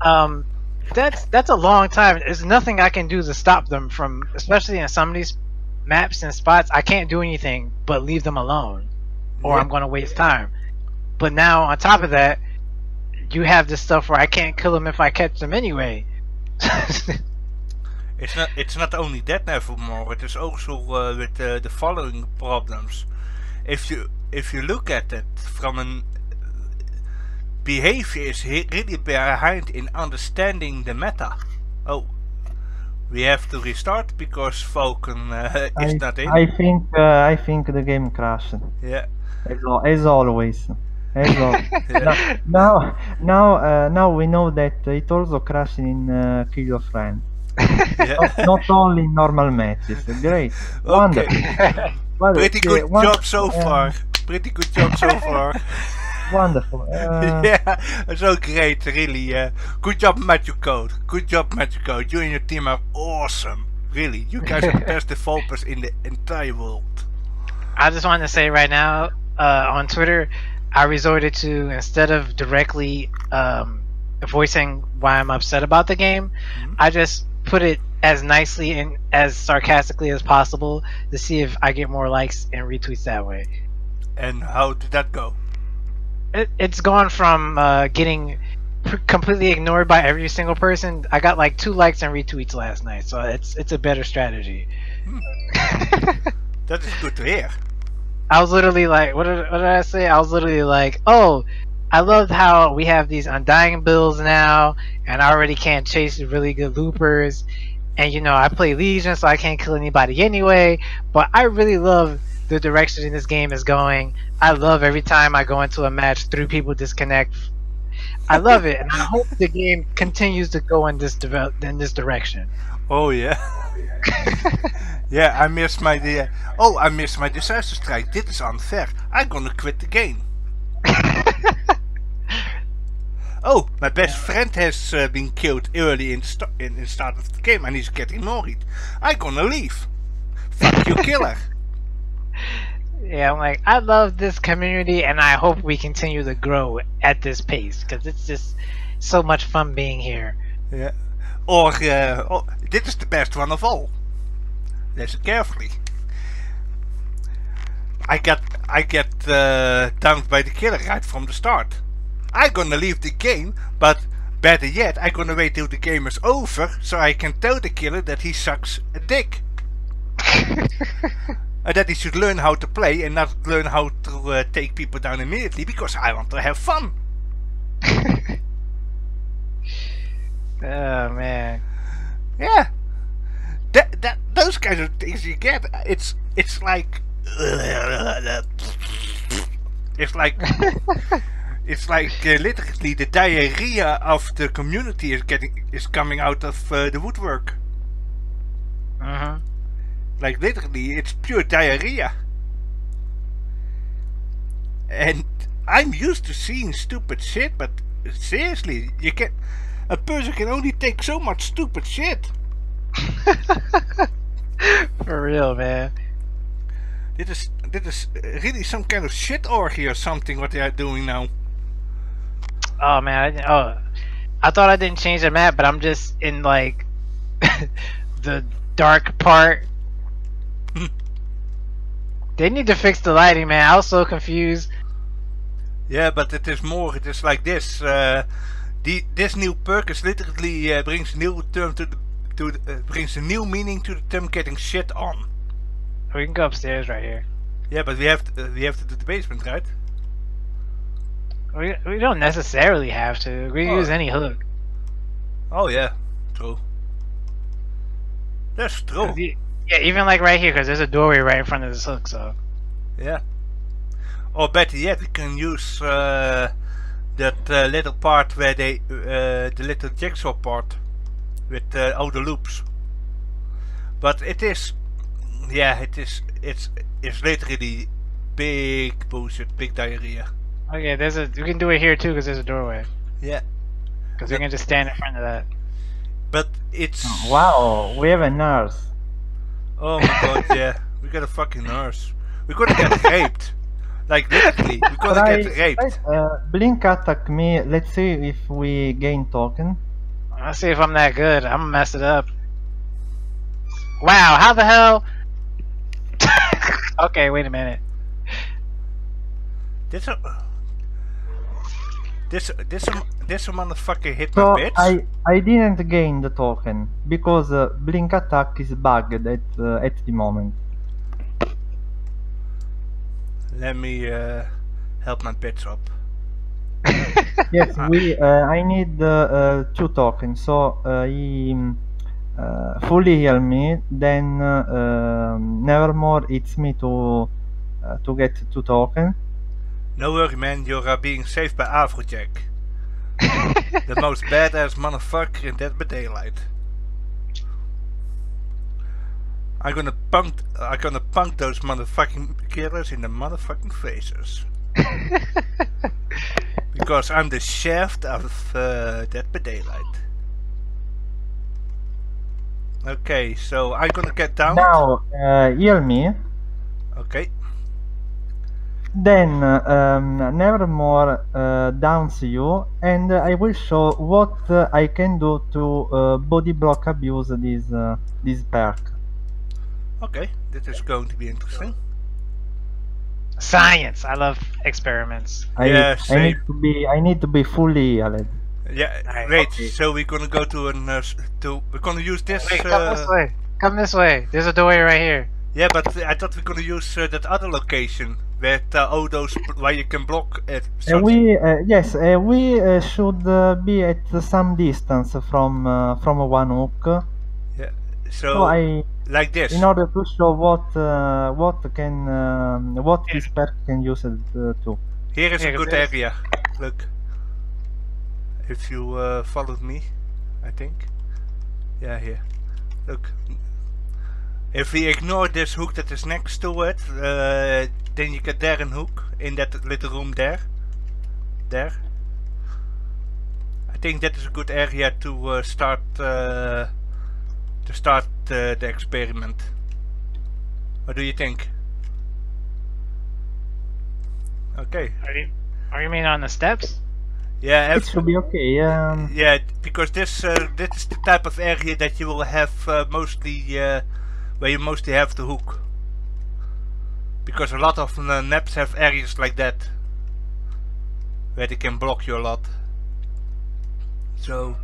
Um, that's that's a long time. There's nothing I can do to stop them from, especially in some of these maps and spots. I can't do anything but leave them alone, or Yeah. I'm gonna waste time. But now on top of that, you have this stuff where I can't kill them if I catch them anyway. *laughs* It's not. It's not only that Nevermore. It is also uh, with uh, the following problems. If you if you look at it from an behavior is really behind in understanding the meta. Oh, we have to restart because Falcon uh, *laughs* is I, not in. I think uh, I think the game crashed yeah. as, as always. As al- *laughs* Yeah. now now uh, now we know that it also crashed in uh, Kill Your Friend. *laughs* yeah. Not, not only in normal matches. Great, Okay. wonderful. Pretty good job so far. Pretty good job so far. Wonderful. *laughs* Uh, yeah, so great, really. Uh, good job, Mathieu Cote. Good job, Mathieu Cote. You and your team are awesome. Really, you guys are the *laughs* best developers in the entire world. I just wanted to say right now uh, on Twitter, I resorted to instead of directly um, voicing why I'm upset about the game, Mhm. I just put it as nicely and as sarcastically as possible to see if I get more likes and retweets that way. And how did that go? It, it's gone from uh, getting pr- completely ignored by every single person. I got like two likes and retweets last night, so it's it's a better strategy. *laughs* That is good to hear. I was literally like, what did, what did I say? I was literally like, oh, I loved how we have these undying bills now, and I already can't chase really good loopers. And you know, I play Legion, so I can't kill anybody anyway. But I really love the direction in this game is going. I love every time I go into a match, three people disconnect. I love it, and I hope the game continues to go in this develop in this direction. Oh yeah. *laughs* yeah, I missed my uh, oh I missed my disaster strike. This is unfair. I'm gonna quit the game. *laughs* Oh, my best friend has uh, been killed early in the, sta- in, start of the game and he's getting worried. I'm gonna leave. Fuck you, killer. *laughs* Yeah, I'm like, I love this community, and I hope we continue to grow at this pace because it's just so much fun being here. Yeah. Or, uh, oh, dit is the best one of all. Listen carefully. I get, I get uh, downed by the killer right from the start. I'm gonna leave the game, but better yet, I'm gonna wait till the game is over so I can tell the killer that he sucks a dick. *laughs* And that he should learn how to play and not learn how to uh, take people down immediately because I want to have fun. *laughs* oh man, Yeah. That that those kinds of things you get. It's it's like *laughs* it's like *laughs* it's like uh, literally the diarrhea of the community is getting is coming out of uh, the woodwork. hmm Like literally, it's pure diarrhea. And I'm used to seeing stupid shit, but seriously, you can a person can only take so much stupid shit. *laughs* for real, man. Dit is dit is uh, really some kind of shit orgy or something what they are doing now. Oh man, I, oh, I thought I didn't change the map, but I'm just in like *laughs* the dark part. *laughs* they need to fix the lighting, man. I was so confused. Yeah, but it is more. It is like this. Uh, the this new perk is literally uh, brings new term to the to the, uh, brings a new meaning to the term getting shit on. We can go upstairs right here. Yeah, but we have to, uh, we have to do the basement, right? We, we don't necessarily have to. We can Oh. use any hook. Oh yeah, true. That's true. 'Cause you- Yeah, even like right here, because there's a doorway right in front of this hook. So Yeah. Or better yet, we can use uh, that uh, little part where they, uh, the little jigsaw part with uh, all the loops. But it is, yeah, it is, it's, it's literally big bullshit, big diarrhea. okay, there's a. We can do it here too, because there's a doorway. Yeah, Because we can just stand in front of that. but it's, Wow, we have a nurse. Oh my god, yeah, we got a fucking nurse. We're gonna get *laughs* raped. Like literally, we're gonna Try- get raped. try, uh, Blink attack me. Let's see if we gain token. Let's see if I'm that good. I'm gonna mess it up. Wow, how the hell? *laughs* okay, wait a minute. This a, this this a, this a motherfucker hit So my bitch. I I didn't gain the token because uh, blink attack is bugged at uh, at the moment. Let me uh, help my bitch up. *laughs* Yes, we. *laughs* Uh, I need uh, uh, two tokens. So uh, he um, uh, fully heal me. Then uh, um, nevermore hits me to uh, to get two token. No worry, man. You're uh, being saved by Afrojack, *laughs* the most badass motherfucker in Dead by Daylight. I'm gonna punk. I'm gonna punk those motherfucking killers in the motherfucking faces. *laughs* Because I'm the shaft of uh, Dead by Daylight. Okay, so I'm gonna get down. Now, uh, heal me. Okay. Then um, Nevermore uh, downs you, and I will show what uh, I can do to uh, body block abuse this uh, this perk. Okay, this is going to be interesting. Science. I love experiments. I, Yeah, I need to be I need to be fully healed. Yeah, Alright, wait. okay. So we're gonna go to an uh, to we're gonna use this. Wait, come uh, this way. Come this way. There's a doorway right here. yeah, but I thought we're gonna use uh, that other location where uh, all those where you can block it. Uh, we uh, yes uh, we uh, should uh, be at some distance from uh, from a one hook. yeah. So So I like this. in order to show what uh, what can um, what this perk can use it uh, to. Here is Yeah, a good this- area. Look. If you uh, followed me, I think. Yeah, here. Look. If we ignore this hook that is next to it, uh, then you get there an hook in that little room there. There. I think that is a good area to uh, start uh, to start uh, the experiment. What do you think? Okay. Are you? Are you mean on the steps? Yeah, It should be okay. Um, yeah, because this uh, this is the type of area that you will have uh, mostly uh, where you mostly have the hook. Because a lot of uh, maps have areas like that where they can block you a lot. So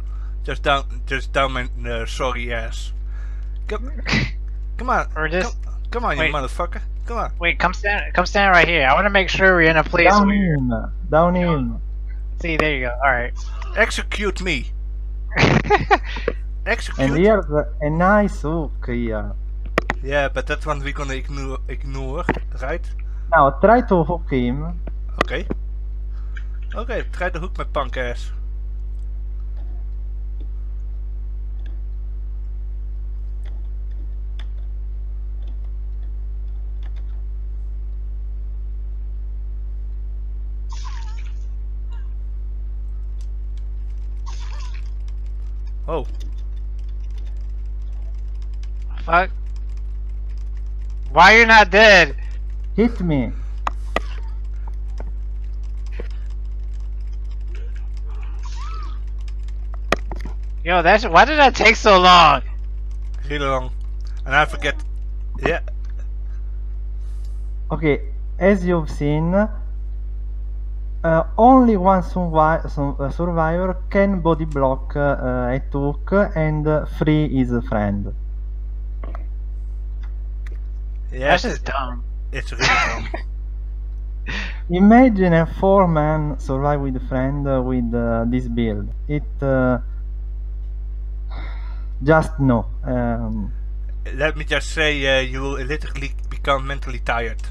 just down, just down my uh, sorry ass. Come, *laughs* come on, Or just- come, come on, you motherfucker, come on. Wait, come stand. Come stand right here. I want to make sure we're in a place down where. in, down in. See, there you go. All right. Execute me, *laughs* execute. And here's a nice hook here. Yeah, but that one we're gonna ignore, ignore, right? Now try to hook him. Oké. Oké, try de hoek met punk ass. Oh, Fuck. Why you're not dead? Hit me. Yo, that's why did that take so long? really long. And I forget. Yeah, Okay, as you've seen, uh, only one survi- su- uh, survivor can body block uh, a hook and uh, free his friend. Yeah. That's just dumb. It's really dumb. *laughs* Imagine a four-man survive with a friend uh, with uh, this build. It uh, just no. Um, Let me just say, uh, you will literally become mentally tired.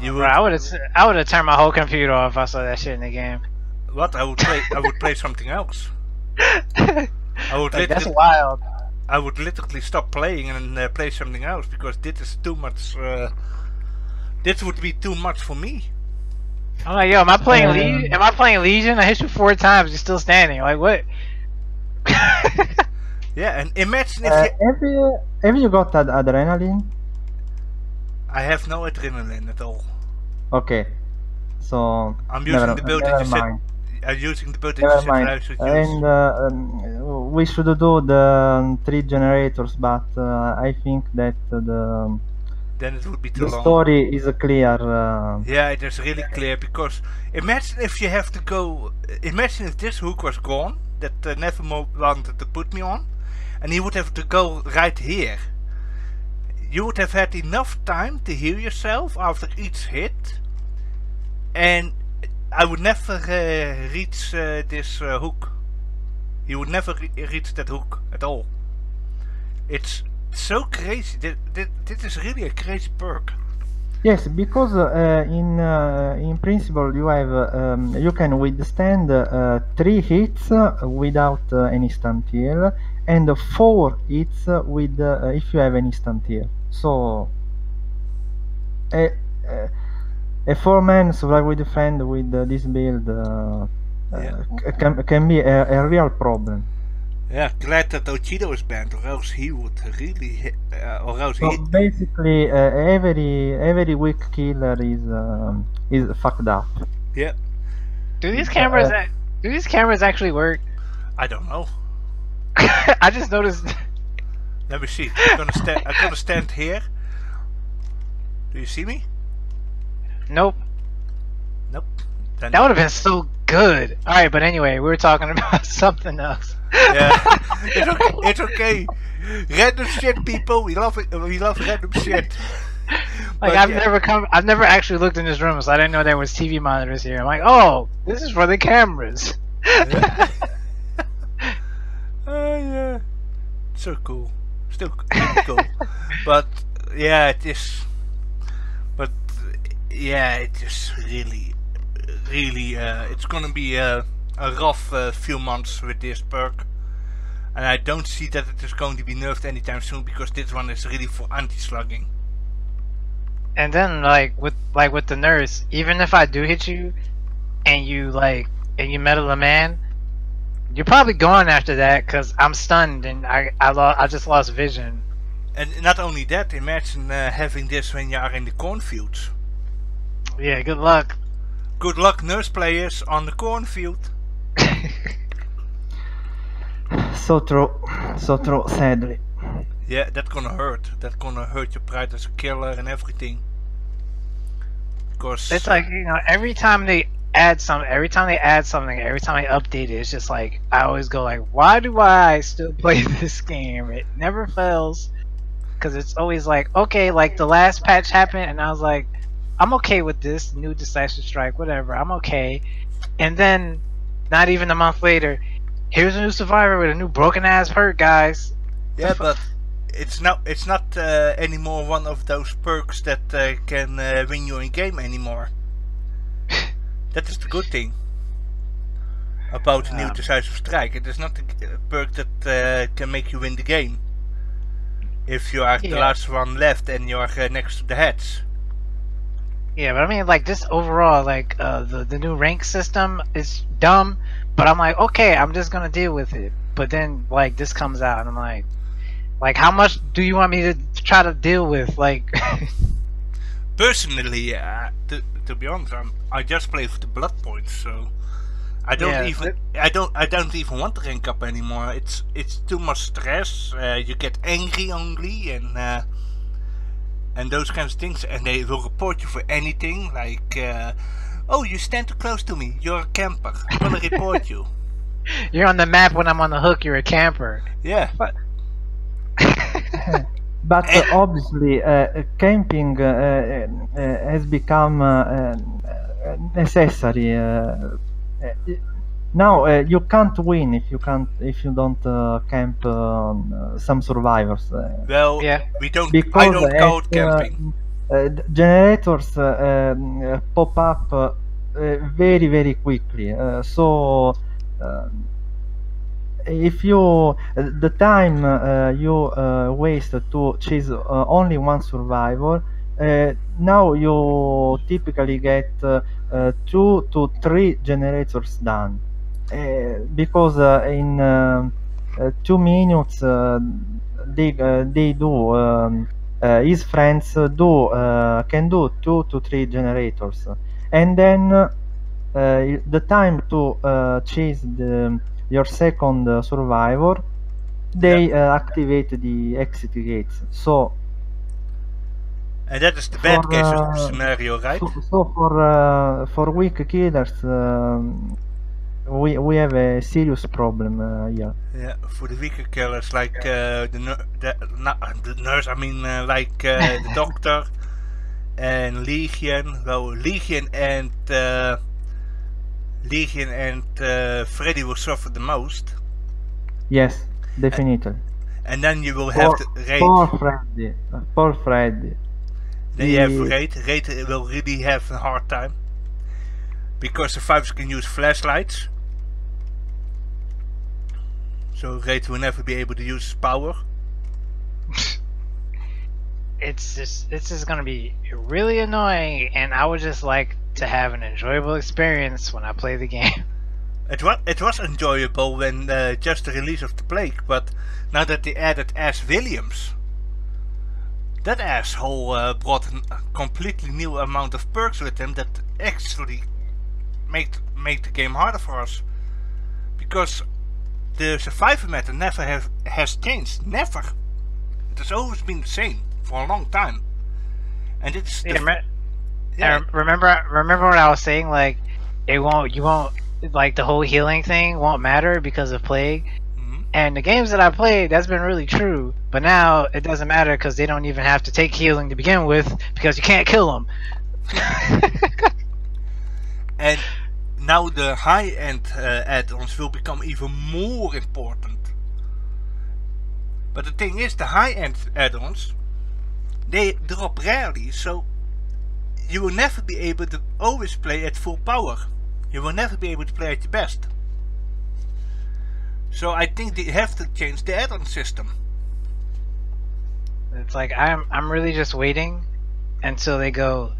You will. Bro, I would have. I would have turned my whole computer off if I saw that shit in the game. What? I would play. I would play something else. *laughs* I would Like, that's wild. I would literally stop playing and uh, play something else because this is too much. Uh, this would be too much for me. I'm like, yo, am I playing Um, Legion? Am I playing Legion? I hit you four times. You're still standing. Like what? *laughs* Yeah, and imagine if uh, you. have you have you got that adrenaline? I have no adrenaline at all. Okay, so I'm using never, the build that never you said. I'm using the build that you Never mind. use. And uh, um, we should do the um, three generators, but uh, I think that the then it would be too the long. story is clear. Uh, Yeah, it is really clear because imagine if you have to go. Imagine if this hook was gone that uh, Nevermore wanted to put me on, and he would have to go right here. You would have had enough time to heal yourself after each hit, and I would never uh, reach uh, this uh, hook. You would never re- reach that hook at all. It's so crazy. This, this, this is really a crazy perk. Yes, because uh, in uh, in principle you have um, you can withstand uh, three hits without an instant heal, and four hits with if you have an instant heal. So, uh, uh, a four-man survive with a friend with uh, this build uh, Yeah. uh, can, can be a, a real problem. Yeah, glad that Ochido is banned, or else he would really hit, uh, or else So he. basically, uh, every every weak killer is um, is fucked up. Yeah, Do these cameras? Uh, do these cameras actually work? I don't know. *laughs* I just noticed. *laughs* Let me see. I'm gonna stand. I'm gonna stand here. Do you see me? Nope. Nope. Then That would have been so good. All right, but anyway, we were talking *laughs* about something else. Yeah, *laughs* it's okay. It's okay. Random shit, people. We love it. We love random shit. Like But I've yeah. never come, I've never actually looked in this room, so I didn't know there was TV monitors here. I'm like, oh, this is for the cameras. *laughs* Oh yeah, so cool. Still cool, but yeah, it is. Yeah, it is really, really. Uh, it's gonna be a, a rough uh, few months with this perk, and I don't see that it is going to be nerfed anytime soon because this one is really for anti-slugging. And then like with like with the nurse, even if I do hit you, and you like and you metal a man, you're probably gone after that because I'm stunned and I I lo- I just lost vision. And not only that, imagine uh, having this when you are in the cornfields. Yeah, good luck. Good luck, nurse players, on the cornfield. *laughs* So true, so true. Sadly, Yeah, that's gonna hurt. That's gonna hurt your pride as a killer and everything. Because It's like you know, every time they add some, every time they add something, every time they update it, it's just like I always go like, why do I still *laughs* play this game? It never fails, because it's always like, okay, like the last patch happened, and I was like, I'm okay with this new decisive strike, whatever, I'm okay, and then not even a month later, here's a new survivor with a new broken ass perk, guys. yeah, but it's not it's not uh, anymore one of those perks that uh, can uh, win you in game anymore. *laughs* that is the good thing about the new Um, decisive strike. It is not a perk that uh, can make you win the game. If you are the last one left and you are uh, next to the heads. Yeah, but I mean, like just overall, like uh, the the new rank system is dumb. But I'm like, okay, I'm just gonna deal with it. But then like this comes out, and I'm like, like how much do you want me to try to deal with? Like, *laughs* Personally, uh, to, to be honest, I'm, I just play for the blood points, so I don't Yeah, even I don't I don't even want to rank up anymore. It's it's too much stress. Uh, you get angry only, and uh, and those kinds of things, and they will report you for anything like. Uh, Oh, you stand too close to me. You're a camper. I'm gonna report you. *laughs* you're on the map when I'm on the hook. You're a camper. Yeah. *laughs* but uh, Eh. obviously, uh, uh, camping uh, uh, uh, has become uh, uh, necessary. Uh, uh, now uh, you can't win if you can't if you don't uh, camp on uh, some survivors. Uh, Well, Yeah. we don't. I because don't call it at, uh, camping. uh, d- generators uh, um, uh, pop up uh, uh, very very quickly uh, so uh, if you uh, the time uh, you uh, waste to chase uh, only one survivor uh, now you typically get uh, uh, two to three generators done because uh, in uh, two minutes uh, they uh, they do um, uh, his friends uh, do uh, can do two to three generators. And then uh, the time to uh, chase the, your second uh, survivor they uh, activate the exit gates. So And that is the bad for, case uh, scenario, right? so, so for uh, for weak killers um, we we have a serious problem uh, here Yeah, for the weaker killers, like uh, the, nur- the, the nurse, I mean, uh, like uh, the *laughs* doctor and Legion. Well, Legion and uh, Legion and uh, Freddy will suffer the most, yes definitely and then you will have Poor- the Wraith. poor Freddy uh, poor Freddy Then you have Wraith. Wraith will really have a hard time because the survivors can use flashlights. So Wraith will never be able to use power. it's just it's just gonna be really annoying, and I would just like to have an enjoyable experience when I play the game. *laughs* It was it was enjoyable when uh, just the release of the Plague, but now that they added Ash Williams, that asshole uh, brought a completely new amount of perks with him that actually made made the game harder for us because the survivor meta never have has changed. Never. It has always been the same for a long time, and it's Yeah, yeah, remember remember what I was saying like it won't you won't like the whole healing thing won't matter because of plague mhm. and the games that I played that's been really true but now it doesn't matter because they don't even have to take healing to begin with because you can't kill them *laughs* and now the high-end uh, add-ons will become even more important. But the thing is, the high-end add-ons they drop rarely, so you will never be able to always play at full power. You will never be able to play at your best. So I think they have to change the add-on system. it's like I'm I'm really just waiting until they go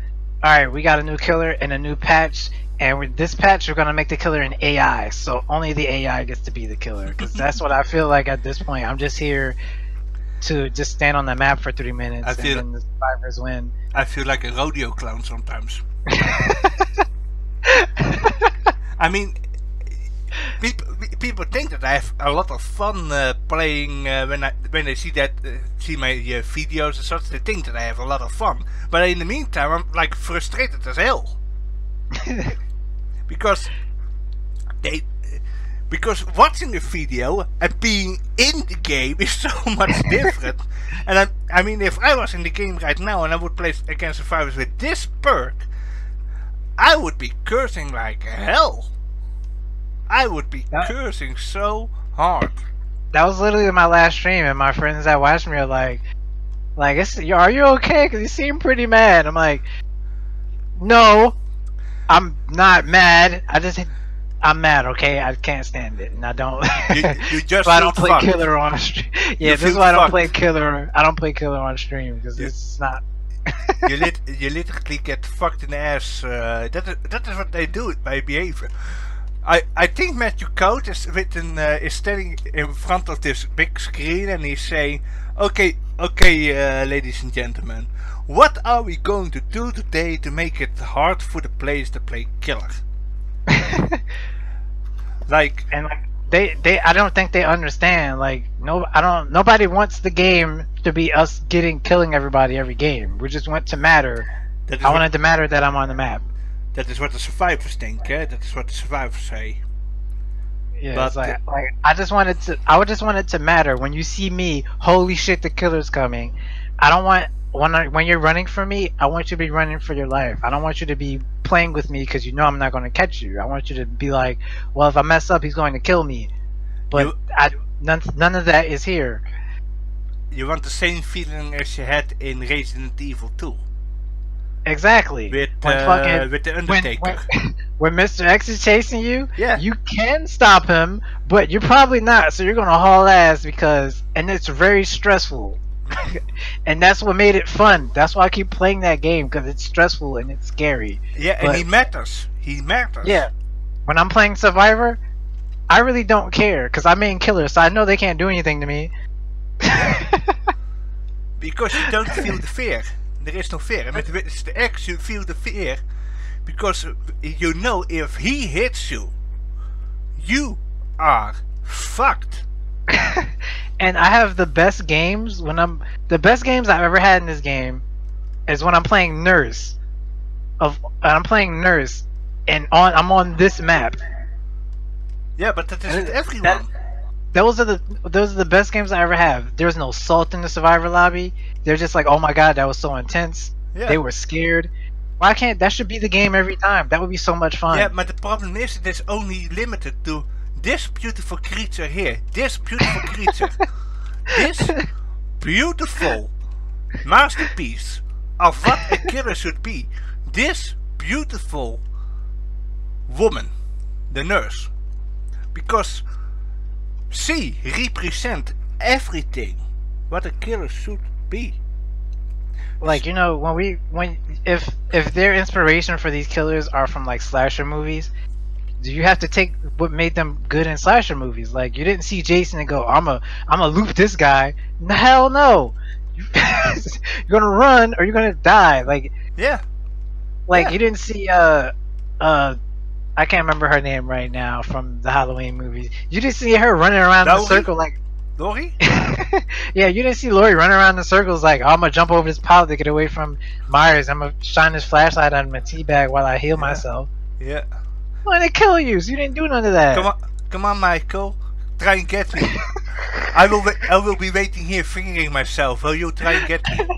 all right we got a new killer and a new patch and with this patch we're gonna make the killer an AI so only the AI gets to be the killer because *laughs* that's what I feel like at this point I'm just here to just stand on the map for three minutes I and feel- then the survivors win I feel like a rodeo clown sometimes. *laughs* I mean, people people think that I have a lot of fun uh, playing uh, when I when they see that uh, see my uh, videos and such. They think that I have a lot of fun, but in the meantime, I'm like frustrated as hell *laughs* because they because watching a video and being in the game is *laughs* so much different. *laughs* and I, I mean, if I was in the game right now and I would play against survivors with this perk, I would be cursing like hell. I would be That- cursing so hard. that was literally my last stream and my friends that watched me are like like it's, are you okay because you seem pretty mad I'm like no I'm not mad I just I'm mad okay I can't stand it and I don't You, you *laughs* just I don't play fucked. killer on stream. Yeah, this is why I don't fucked. play killer. I don't play killer on stream because You- it's not. you, lit- you literally get fucked in the ass. Uh, that, is, that is what they do by behavior. I, I think Mathieu Cote is written uh, is standing in front of this big screen and he's saying, "Okay, okay, uh, ladies and gentlemen, what are we going to do today to make it hard for the players to play killer?" *laughs* Like, and like they they I don't think they understand. Like no, I don't. Nobody wants the game to be us getting killing everybody every game. We just want to matter. I what, want it to matter that I'm on the map. that is what the survivors think. Eh? That is what the survivors say. Yeah, But it's like, like I just wanted to. I would just want it to matter when you see me. Holy shit, the killer's coming. I don't want when I, when you're running for me. I want you to be running for your life. I don't want you to be playing with me because you know I'm not going to catch you. I want you to be like, well, if I mess up, he's going to kill me. But You- I none none of that is here. You want the same feeling as you had in Resident Evil 2 Exactly. with When uh, fucking- with the when, Undertaker. *laughs* when, when Mr. X is chasing you, Yeah. you can stop him, but you're probably not. So you're gonna haul ass because, and it's very stressful. *laughs* and that's what made it fun. That's why I keep playing that game because it's stressful and it's scary. Yeah, and But- he matters. He matters. Yeah. When I'm playing Survivor, I really don't care because I'm main killer, so I know they can't do anything to me. *laughs* Because you don't *laughs* feel the fear. There is no fear. And with with the X, you feel the fear because you know if he hits you, you are fucked. *laughs* and I have the best games when I'm the best games I've ever had in this game is when I'm playing nurse. Of and I'm playing nurse and on I'm on this map. Yeah, but that is everyone. that- Those are the those are the best games I ever have. There's no salt in the survivor lobby. They're just like, oh my god, that was so intense. yeah. They were scared. Why can't that should be the game every time? That would be so much fun. yeah, but the problem is it is only limited to this beautiful creature here. This beautiful creature. this beautiful masterpiece of what a killer should be. This beautiful woman, the nurse. Because she represents everything what a killer should be. like you know when we when if if their inspiration for these killers are from like slasher movies you have to take what made them good in slasher movies like you didn't see jason and go i'm a i'm a loop this guy no, hell no *laughs* you're gonna run or you're gonna die like Yeah. like Yeah. you didn't see uh uh i can't remember her name right now from the halloween movies you didn't see her running around a Laurie? circle like Laurie? *laughs* yeah, you didn't see Laurie running around the circles like, oh, I'm gonna jump over this pile to get away from Myers. I'm gonna shine this flashlight on my tea bag while I heal Yeah. myself. Yeah. I'm gonna kill you. So you didn't do none of that. Come on, come on, Michael. Try and get me. I will. I will be waiting here, fingering myself. Will you try and get me?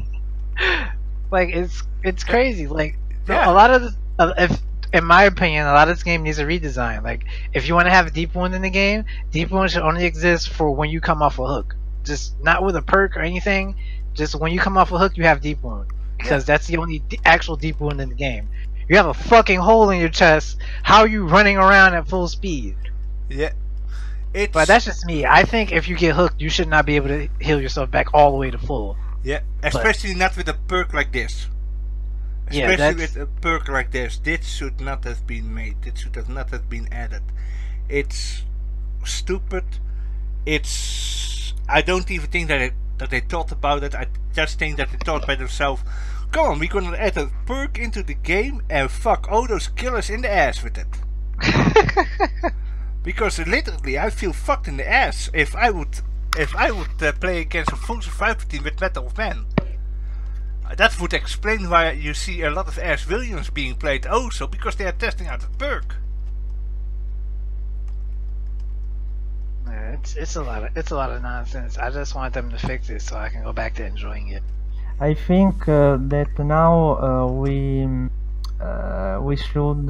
*laughs* Like it's it's crazy. Like Yeah. a lot of the, if in my opinion, a lot of this game needs a redesign. Like if you want to have a deep wound in the game, deep wound should only exist for when you come off a hook. Just not with a perk or anything. Just when you come off a hook, you have deep wound because that's the only d- actual deep wound in the game. You have a fucking hole in your chest. How are you running around at full speed? Yeah. It's. But that's just me. I think if you get hooked, you should not be able to heal yourself back all the way to full. yeah. Especially not with a perk like this. Yeah, Especially that's- with a perk like this. This should not have been made. This should have not have been added. It's stupid. It's. I don't even think that it, that they thought about it. I just think that they thought by themselves, "Come on, we're gonna add a perk into the game and fuck all those killers in the ass with it." *laughs* Because literally, I feel fucked in the ass if I would if I would uh, play against a full survivor team with Mettle of Man. Uh, That would explain why you see a lot of Ash Williams being played also because they are testing out the perk. Yeah, it's it's a lot of it's a lot of nonsense. I just want them to fix it so I can go back to enjoying it. I think uh, that now uh, we uh, we should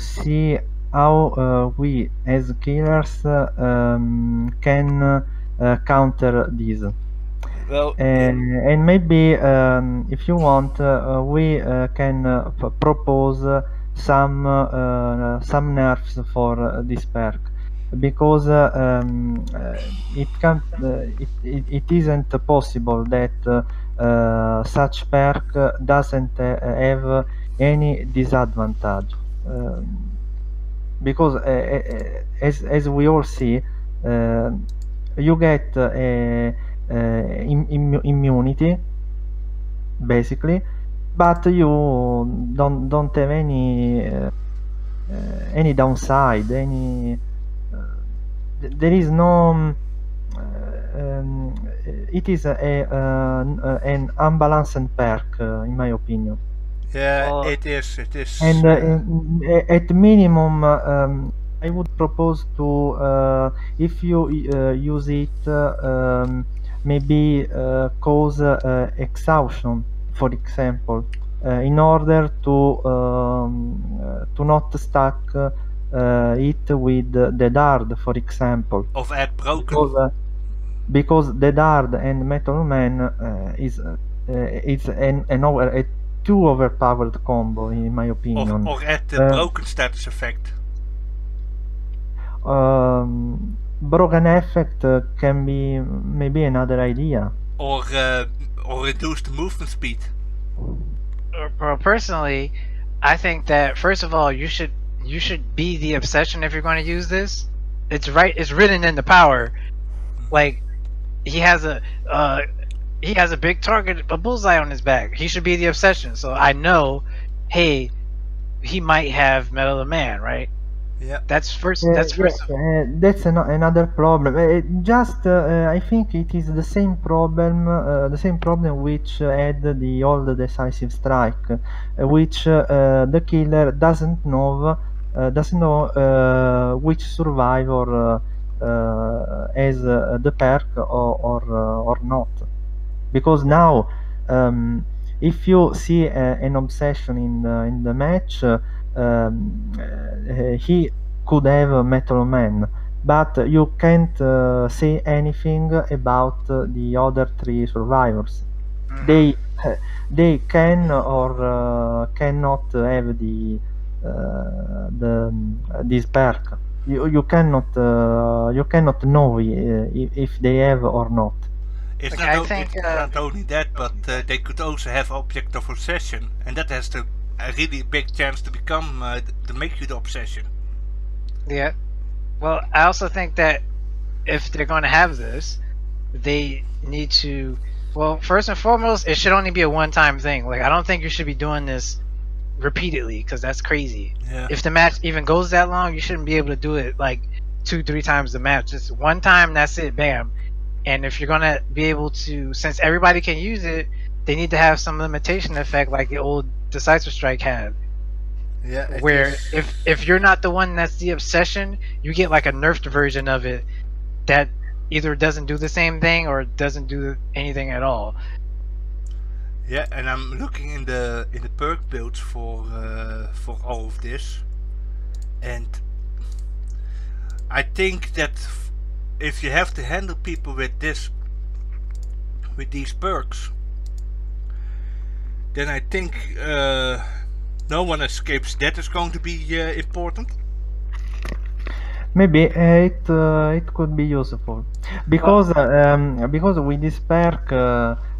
see how we as killers um, can counter this. Well, And, and maybe um, if you want, uh, we uh, can uh, propose some some nerfs for this perk because uh, um, it can uh, it, it, it isn't possible that such perk uh, doesn't uh, have any disadvantage. Um, because uh, uh, as as we all see uh, you get uh, a uh, im- immunity basically but you don't don't have any uh, uh, any downside any uh, th- there is no um, uh, um, it is a, a, uh, uh, an unbalanced perk uh, in my opinion yeah, well, it is. It is. and in- a- at minimum uh, um, i would propose to uh, if you uh, use it uh, um, maybe uh, cause uh, exhaustion for example uh, in order to um, uh, to not stack uh, it with Dead Hard for example of add broken. because uh, because Dead Hard and mettle man uh, is uh, is an, an over a too overpowered combo in my opinion or add the Uh, broken status effect. um, broken effect uh, can be maybe another idea Or, uh, or reduce the movement speed. Well, personally, I think that first of all, you should you should be the obsession if you're going to use this. It's right. It's written in the power. Like he has a uh, he has a big target, a bullseye on his back. He should be the obsession. So I know, hey, he might have mettle of man, right? Yeah. That's first. Uh, That's first. yes, uh, that's ano- another problem. Uh, just, uh, uh, I think it is the same problem, uh, the same problem which uh, had the old decisive strike, uh, which the killer doesn't know, uh, doesn't know uh, which survivor uh, uh, the perk or or, uh, or not, because now. Um, if you see uh, an obsession in the, in the match, um, he could have a Mettle Man, but you can't uh, say anything about uh, the other three survivors. Mhm. They *laughs* they can or uh, cannot have the uh, the this perk. You you cannot uh, you cannot know uh, if, if they have or not. It's Like, not, I o- think, it's uh, not only that, but uh, they could also have object of obsession, and that has to, a really big chance to become uh, to make you the obsession. Yeah. Well, I also think that if they're going to have this, they need to. Well, first and foremost, it should only be a one-time thing. Like, I don't think you should be doing this repeatedly because that's crazy. Yeah. If the match even goes that long, you shouldn't be able to do it like two, three times the match. Just one time, that's it, bam. And if you're gonna be able to, since everybody can use it, they need to have some limitation effect like the old Decisive Strike had yeah. where is- if if you're not the one that's the obsession, you get like a nerfed version of it that either doesn't do the same thing or doesn't do anything at all. Yeah, and I'm looking in the in the perk builds for uh, for all of this, and I think that if you have to handle people with this with these perks, then I think uh, no one escapes. That is going to be uh, important. Maybe uh, it uh, it could be useful because uh, um, because with this perk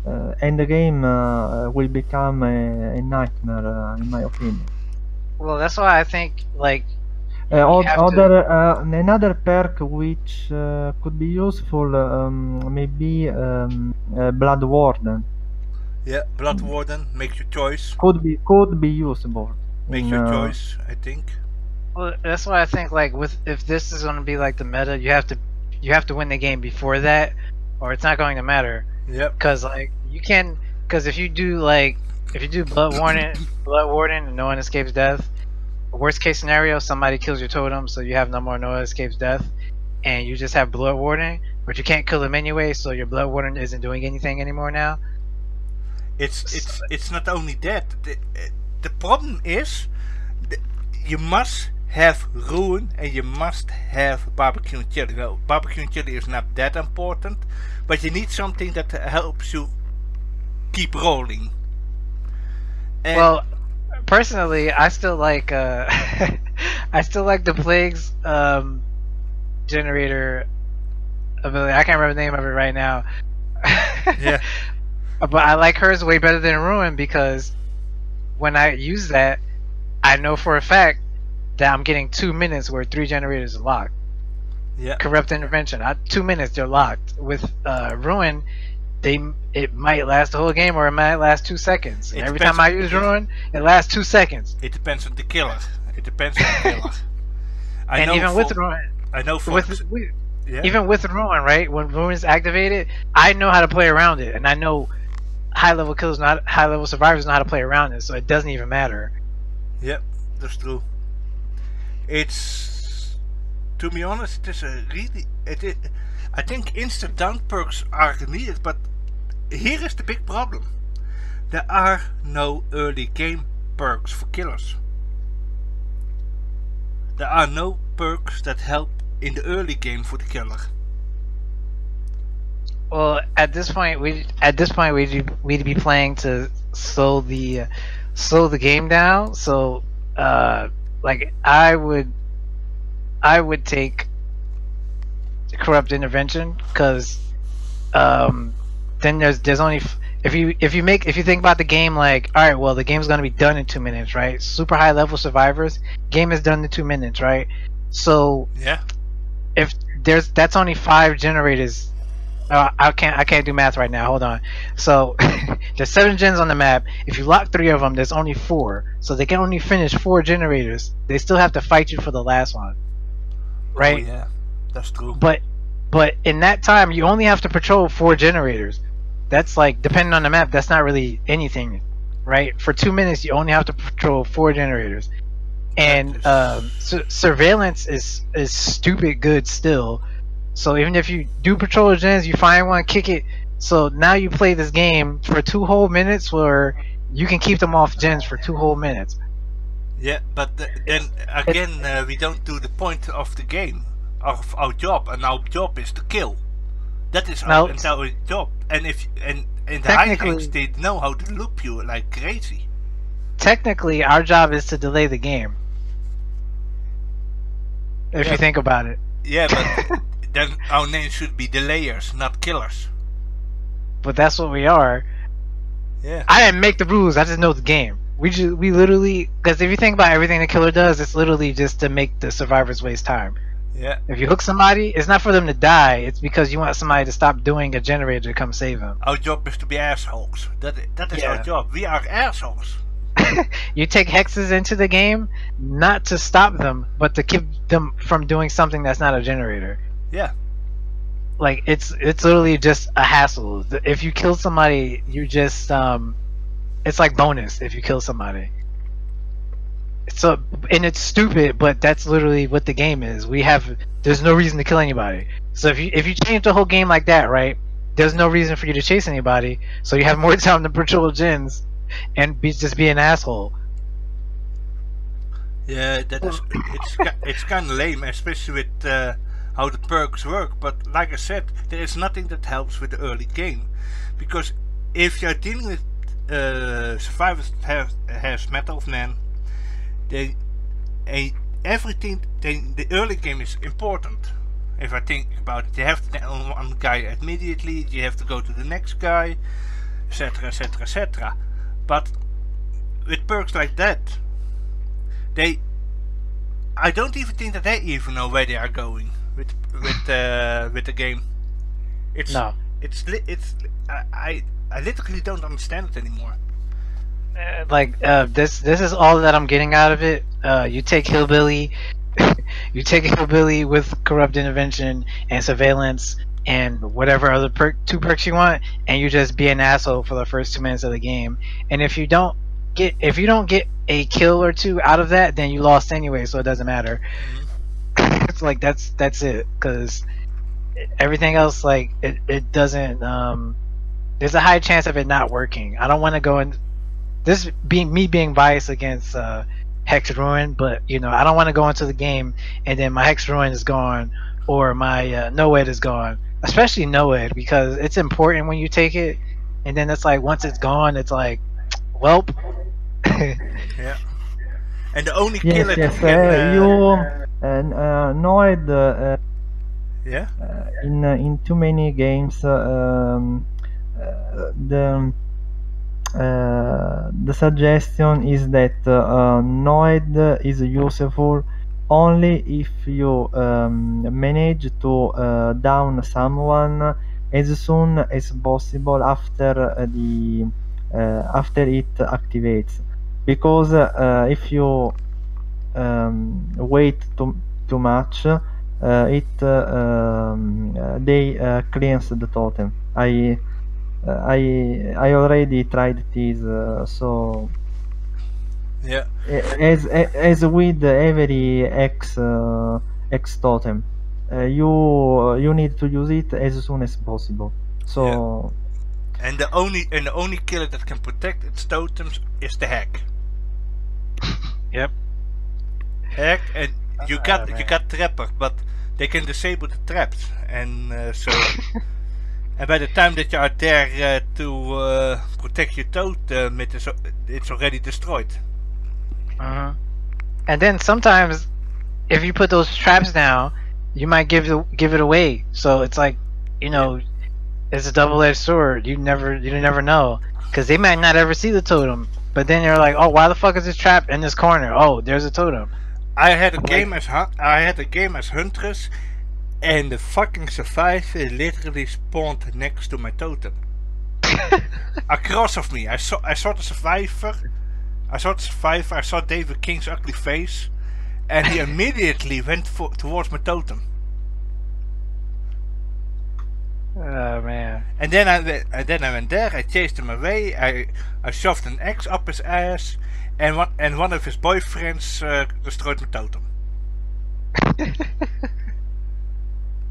uh, uh, end game uh, will become a, a nightmare uh, in my opinion. Well, that's why I think like Uh, oth- to- other uh, another perk which uh, could be useful um, maybe um, uh, Blood Warden Yeah, Blood Warden, make your choice. could be could be useful. Make in, your uh, choice. I think. well, that's why I think like with if this is going to be like the meta, you have to you have to win the game before that, or it's not going to matter. Yep. Cause like you can, cause if you do like if you do blood warden, blood warden, and no one escapes death. Worst case scenario, somebody kills your totem, so you have no more no one escapes death, and you just have blood warden, but you can't kill them anyway, so your blood warden isn't doing anything anymore now. It's it's it's not only that. The, the problem is, the, you must have ruin and you must have barbecue and chili. Well, barbecue and chili is not that important, but you need something that helps you keep rolling. And well, personally, I still like uh, *laughs* I still like the plagues um, generator ability. I can't remember the name of it right now. *laughs* Yeah. but I like hers way better than Ruin because when I use that, I know for a fact that I'm getting two minutes where three generators are locked. yeah, Corrupt intervention. I, two minutes they're locked. With uh, Ruin, they it might last the whole game or it might last two seconds. And every time I use Ruin, it lasts two seconds. it depends on the killer. It depends on the *laughs* killer. I and know even for, with Ruin, I know for with, with yeah. even with Ruin, right? When Ruin's activated, I know how to play around it, and I know high level killers, not high level survivors, know how to play around it, so it doesn't even matter. Yep, that's true. It's to be honest, it is a really. It, it, I think instant down perks are needed, but here is the big problem: there are no early game perks for killers. There are no perks that help in the early game for the killer. Well, at this point, we at this point we'd we'd be playing to slow the slow the game down. So, uh, like I would, I would take corrupt intervention because, um, then there's there's only f- if you if you make if you think about the game like all right, well the game's gonna be done in two minutes, right? Super high level survivors, game is done in two minutes, right? So Yeah, if there's that's only five generators. Uh, I can't I can't do math right now. Hold on. So *laughs* there's seven gens on the map. If you lock three of them, there's only four. So they can only finish four generators. They still have to fight you for the last one, right? Oh, yeah, that's true. But but in that time, you only have to patrol four generators. That's like depending on the map. That's not really anything, right? For two minutes, you only have to patrol four generators, and um, su- surveillance is is stupid good still. So even if you do patrol the gens, you find one, kick it. So now you play this game for two whole minutes, where you can keep them off gens for two whole minutes. Yeah, but th- then again, uh, we don't do the point of the game, of our job, and our job is to kill. That is our entire job. And if and in the high ranks, they know how to loop you like crazy. Technically, our job is to delay the game. If Yeah. you think about it. Yeah, but *laughs* then our name should be delayers, not killers. but that's what we are. Yeah. I didn't make the rules. I just know the game. We just we literally because if you think about everything the killer does, it's literally just to make the survivors waste time. Yeah. If you hook somebody, it's not for them to die. It's because you want somebody to stop doing a generator to come save them. Our job is to be assholes. That that is Yeah. our job. We are assholes. *laughs* you take hexes into the game not to stop them, but to keep them from doing something that's not a generator. Yeah. Like it's it's literally just a hassle. If you kill somebody, you just um, it's like bonus if you kill somebody. So and it's stupid, but that's literally what the game is. We have there's no reason to kill anybody. So if you if you change the whole game like that, right? There's no reason for you to chase anybody, so you have more *laughs* time to patrol gens and be just be an asshole. Yeah, that is it's it's kind of lame, especially with uh, how the perks work. But like I said, there is nothing that helps with the early game, because if you're dealing with uh, survivors have has Mettle of Man, they a everything they, the early game is important. If I think about it, you have to down one guy immediately. You have to go to the next guy, etc., etc., etc. But with perks like that, they I don't even think that they even know where they are going with with uh, with the game. It's No. it's li- it's I, I I literally don't understand it anymore. Uh, like uh, this this is all that I'm getting out of it. Uh, you take hillbilly, *laughs* you take hillbilly with corrupt intervention and surveillance and whatever other perk two perks you want, and you just be an asshole for the first two minutes of the game. And if you don't get if you don't get a kill or two out of that, then you lost anyway, so it doesn't matter. it's like that's that's it because everything else like it, it doesn't um there's a high chance of it not working. I don't want to go in this being me being biased against uh hex ruin but you know i don't want to go into the game and then my hex ruin is gone or my uh, noed is gone especially noed because it's important when you take it. And then it's like once it's gone it's like *tsk* welp. *laughs* Yeah. And the only Yes, killer yes. can, Uh, uh, you uh, uh, yeah in in too many games um, the uh, the suggestion is that uh, uh, is useful only if you um, manage to uh, down someone as soon as possible after uh, the uh, after it activates because uh, if you um, wait too, too much uh, it uh, um, they uh, cleanse the totem. I uh, i i already tried this uh, so yeah. As as with every x uh, x totem uh, you you need to use it as soon as possible. So and the only and the only killer that can protect its totems is the Hag. *laughs* Yep. Hag and you Ah, got you got trapper but they can disable the traps. And uh, so *laughs* and by the time that you are there uh, to uh, protect your totem it is, it's already destroyed. Uh-huh. And then sometimes, if you put those traps down, you might give it give it away. So it's like, you know, it's a double edged sword. You never you never know because they might not ever see the totem. But then you're like, oh, why the fuck is this trap in this corner? Oh, there's a totem. I had a game as I had a game as Huntress, and the fucking survivor literally spawned next to my totem, *laughs* across of me. I saw I saw the survivor, I saw the survivor. I saw David King's ugly face, and he *laughs* immediately went for, towards my totem. Oh man. And then I and then I went there. I chased him away. I I shoved an axe up his ass, and one and one of his boyfriends uh, destroyed my totem.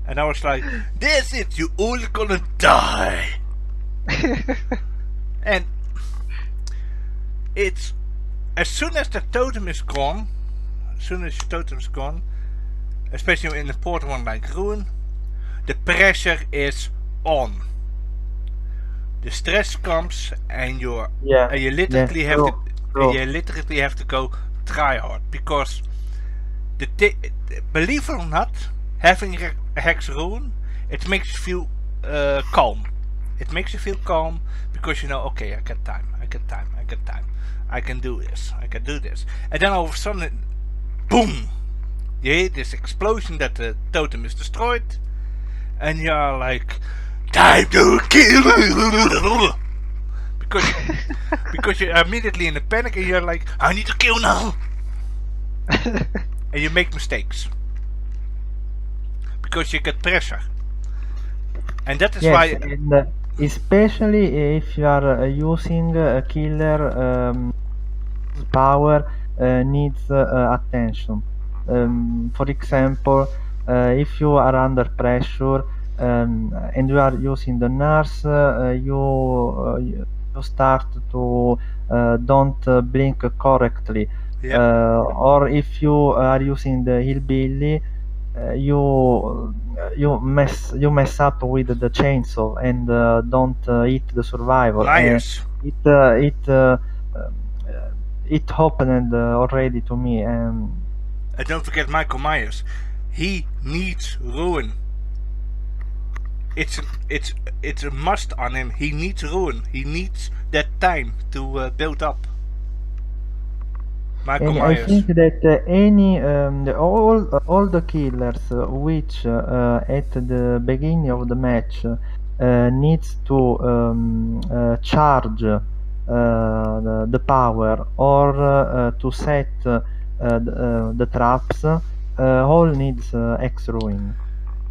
And I was like, "That's it. You all gonna die." *laughs* And it's as soon as the totem is gone, as soon as your totem is gone, especially in important one like Ruin, the pressure is on. The stress comes, and you're yeah and you literally have to true. you literally have to go try hard because the believe it or not, having hex ruin, it makes you feel uh, calm. It makes you feel calm because you know, okay, I got time, I got time, I got time. I can do this, I can do this. And then all of a sudden, boom! You hear this explosion that the totem is destroyed, and you're like, time to kill! because *laughs* because you're immediately in a panic and you're like, I need to kill now! and you make mistakes. Because you get pressure. And that is yes, why and uh, especially if you are uh, using a killer um, power uh, needs uh, attention. Um, for example, uh, if you are under pressure um, and you are using the nurse, uh, you uh, you start to uh, don't uh, blink correctly. Yeah. Uh, or if you are using the hillbilly, uh, you you mess you mess up with the chainsaw and uh, don't uh, hit the survivor. And Myers. it uh, it uh, um, uh, it happened uh, already to me and And don't forget Michael Myers. He needs ruin. It's a, it's it's a must on him. He needs ruin. He needs that time to uh, build up. Michael And I think that uh, any um, the, all all the killers uh, which uh, at the beginning of the match uh, needs to um, uh, charge uh, the, the power or uh, to set uh, the, uh, the traps, uh, all needs uh, Hex Ruin.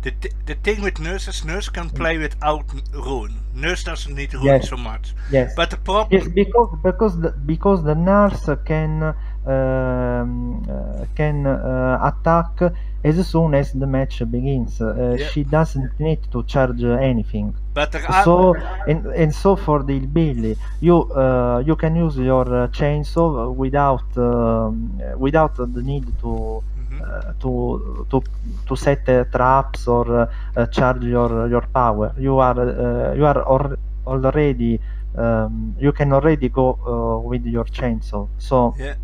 The, th- the thing with nurses, nurse can play without ruin. Nurse doesn't need ruin Yes. so much. Yes. But the problem, Yes, because because the, because the nurse can um, uh, can uh, attack as soon as the match begins. Uh. She doesn't need to charge uh, anything. but So and, and so for the Billy, you uh, you can use your uh, chainsaw without um, without the need to. Uh, to to to set uh, traps or uh, uh, charge your your power. You are uh, you are al- already um, you can already go uh, with your chainsaw. So yeah,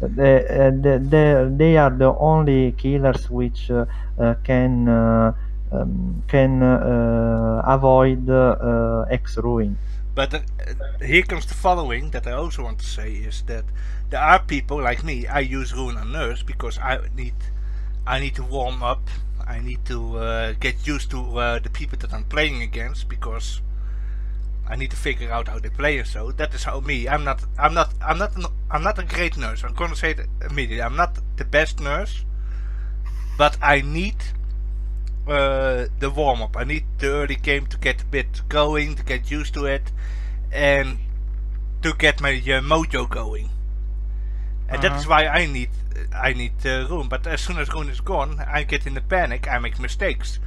the, uh, the, the, they are the only killers which can uh, um, can uh, avoid uh, Hex Ruin. but uh, here comes the following that I also want to say is that there are people like me. I use Ruin on nurse because I need I need to warm up. I need to uh, get used to uh, the people that I'm playing against because I need to figure out how they play and so. That is how me. I'm not. I'm not. I'm not. I'm not a great nurse. I'm gonna say it immediately. I'm not the best nurse, but I need uh, the warm up. I need the early game to get a bit going, to get used to it, and to get my uh, mojo going. And that is why I need I need uh, Ruin. But as soon as Ruin is gone, I get in a panic. I make mistakes.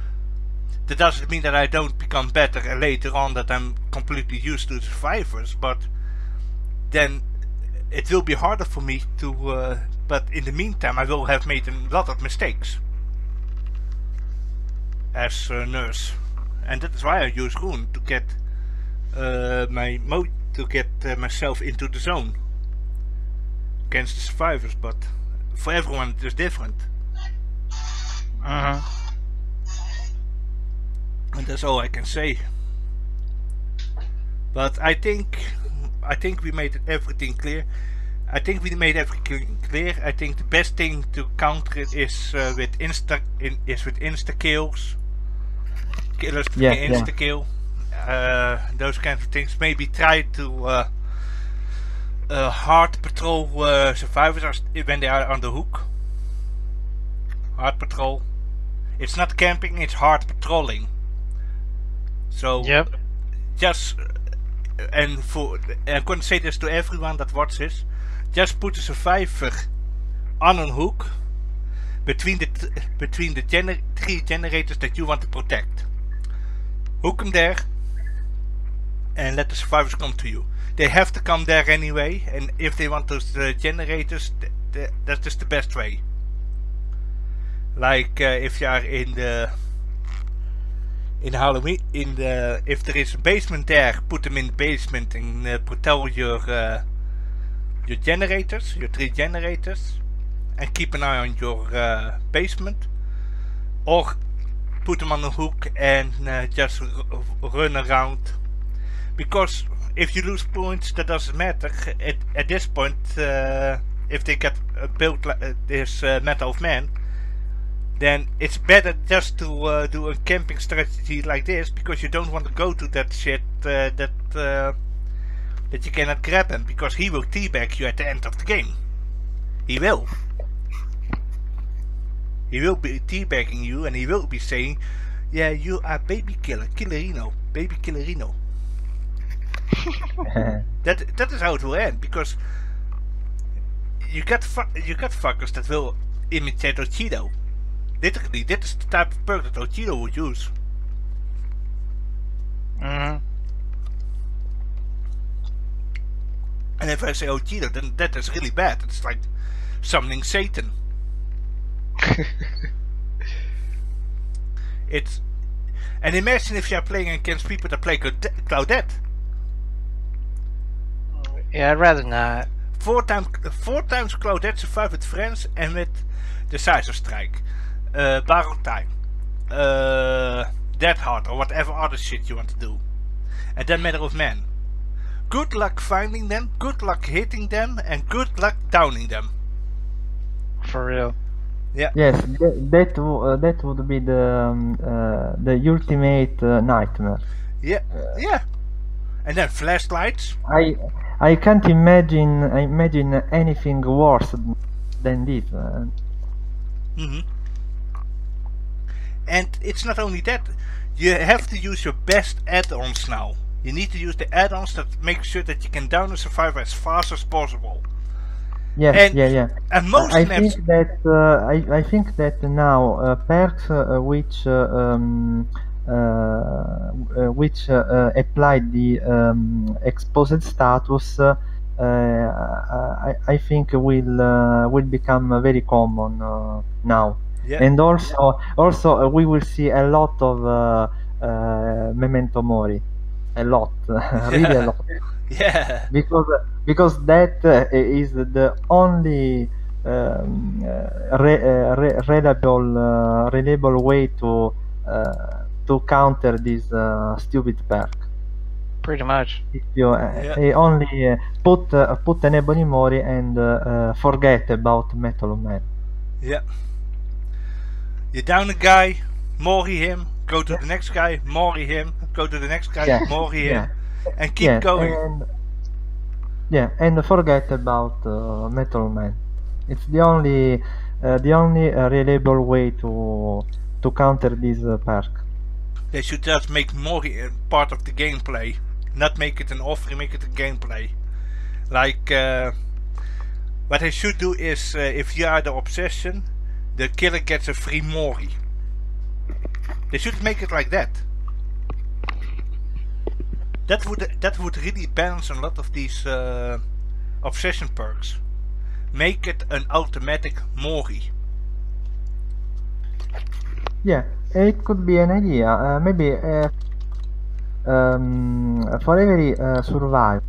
That doesn't mean that I don't become better later on that I'm completely used to survivors. But then it will be harder for me to. Uh, but in the meantime, I will have made a lot of mistakes as a nurse, and that is why I use Ruin to get uh, my mo to get uh, myself into the zone against the survivors. But for everyone, it is different, Mhm. and that's all I can say. But I think I think we made everything clear. I think we made everything clear. I think the best thing to counter it is uh, with insta in, is with insta kills. Killers Yeah, yeah. insta kill. Uh, those kinds of things. Maybe try to uh, uh, hard patrol uh, survivors when they are on the hook. Hard patrol. It's not camping. It's hard patrolling. So Yep. just uh, and for I'm going to say this to everyone that watches just put a survivor on a hook between the between the gener- three generators that you want to protect hook them there and let the survivors come to you they have to come there anyway and if they want those uh, generators th- th- that's just the best way like uh, if you are in the in Halloween, in the if there is a basement there, put them in the basement and uh, protect your uh, your generators, your three generators, and keep an eye on your uh, basement. Or put them on the hook and uh, just run around. Because if you lose points, that doesn't matter. At, at this point, uh, if they get uh, built like uh, this uh, Mettle of Man, then it's better just to uh, do a camping strategy like this because you don't want to go to that shit uh, that that you cannot grab him because he will teabag you at the end of the game. He will. He will be teabagging you and he will be saying, "Yeah, you are baby killer, killerino, baby killerino." *laughs* That that is how it will end because you got fu- you got fuckers that will imitate Ochido. Literally, dit is the type of perk that Ochido would use. hmm And if I say Ochido, then that is really bad. It's like summoning Satan. *laughs* It's and imagine if you're playing against people that play Claude- Claudette. Yeah, I'd rather not. Four times four times Claudette survive with friends and with Decisive Strike, uh, Borrowed Time, uh, Dead Hard or whatever other shit you want to do, and then Mettle of Man. Good luck finding them, good luck hitting them, and good luck downing them. For real. Yeah. Yes, that that, uh, that would be the um, uh, the ultimate uh, nightmare. Yeah, yeah. And then flashlights. I I can't imagine imagine anything worse than this. Uh, hmm And it's not only that, you have to use your best add-ons now. You need to use the add-ons that make sure that you can down a survivor as fast as possible. yes, And- yeah, yeah. And most I maps, think that uh, I, I think that now uh, perks uh, which uh, um, uh, uh, which uh, uh, applied the um, exposed status uh, uh, I, I think will uh, will become uh, very common uh, now. Yeah, and also also uh, we will see a lot of uh, uh, memento mori. A lot. *laughs* Really Yeah. a lot. *laughs* Yeah, because because that uh, is the only um, uh, re, uh, re, reliable uh, reliable way to uh, to counter this uh, stupid perk. Pretty much. If you uh, Yeah. only uh, put uh, put an ebony mori and uh, uh, forget about mettle man. yeah. You down a guy, mori him, go to the next guy, mori him, go to the next guy, Yeah, mori him, yeah. and keep Yes, going. And, yeah, and forget about uh, Mettle Man. It's the only uh, the only uh, reliable way to to counter this uh, perk. They should just make mori a part of the gameplay, not make it an offering, make it a gameplay. Like, uh, what they should do is, uh, if you are the obsession, the killer gets a free mori. They should make it like that. That would that would really balance a lot of these uh, obsession perks. Make it an automatic mori. Yeah, it could be an idea. Uh, maybe uh, um, for every uh, survive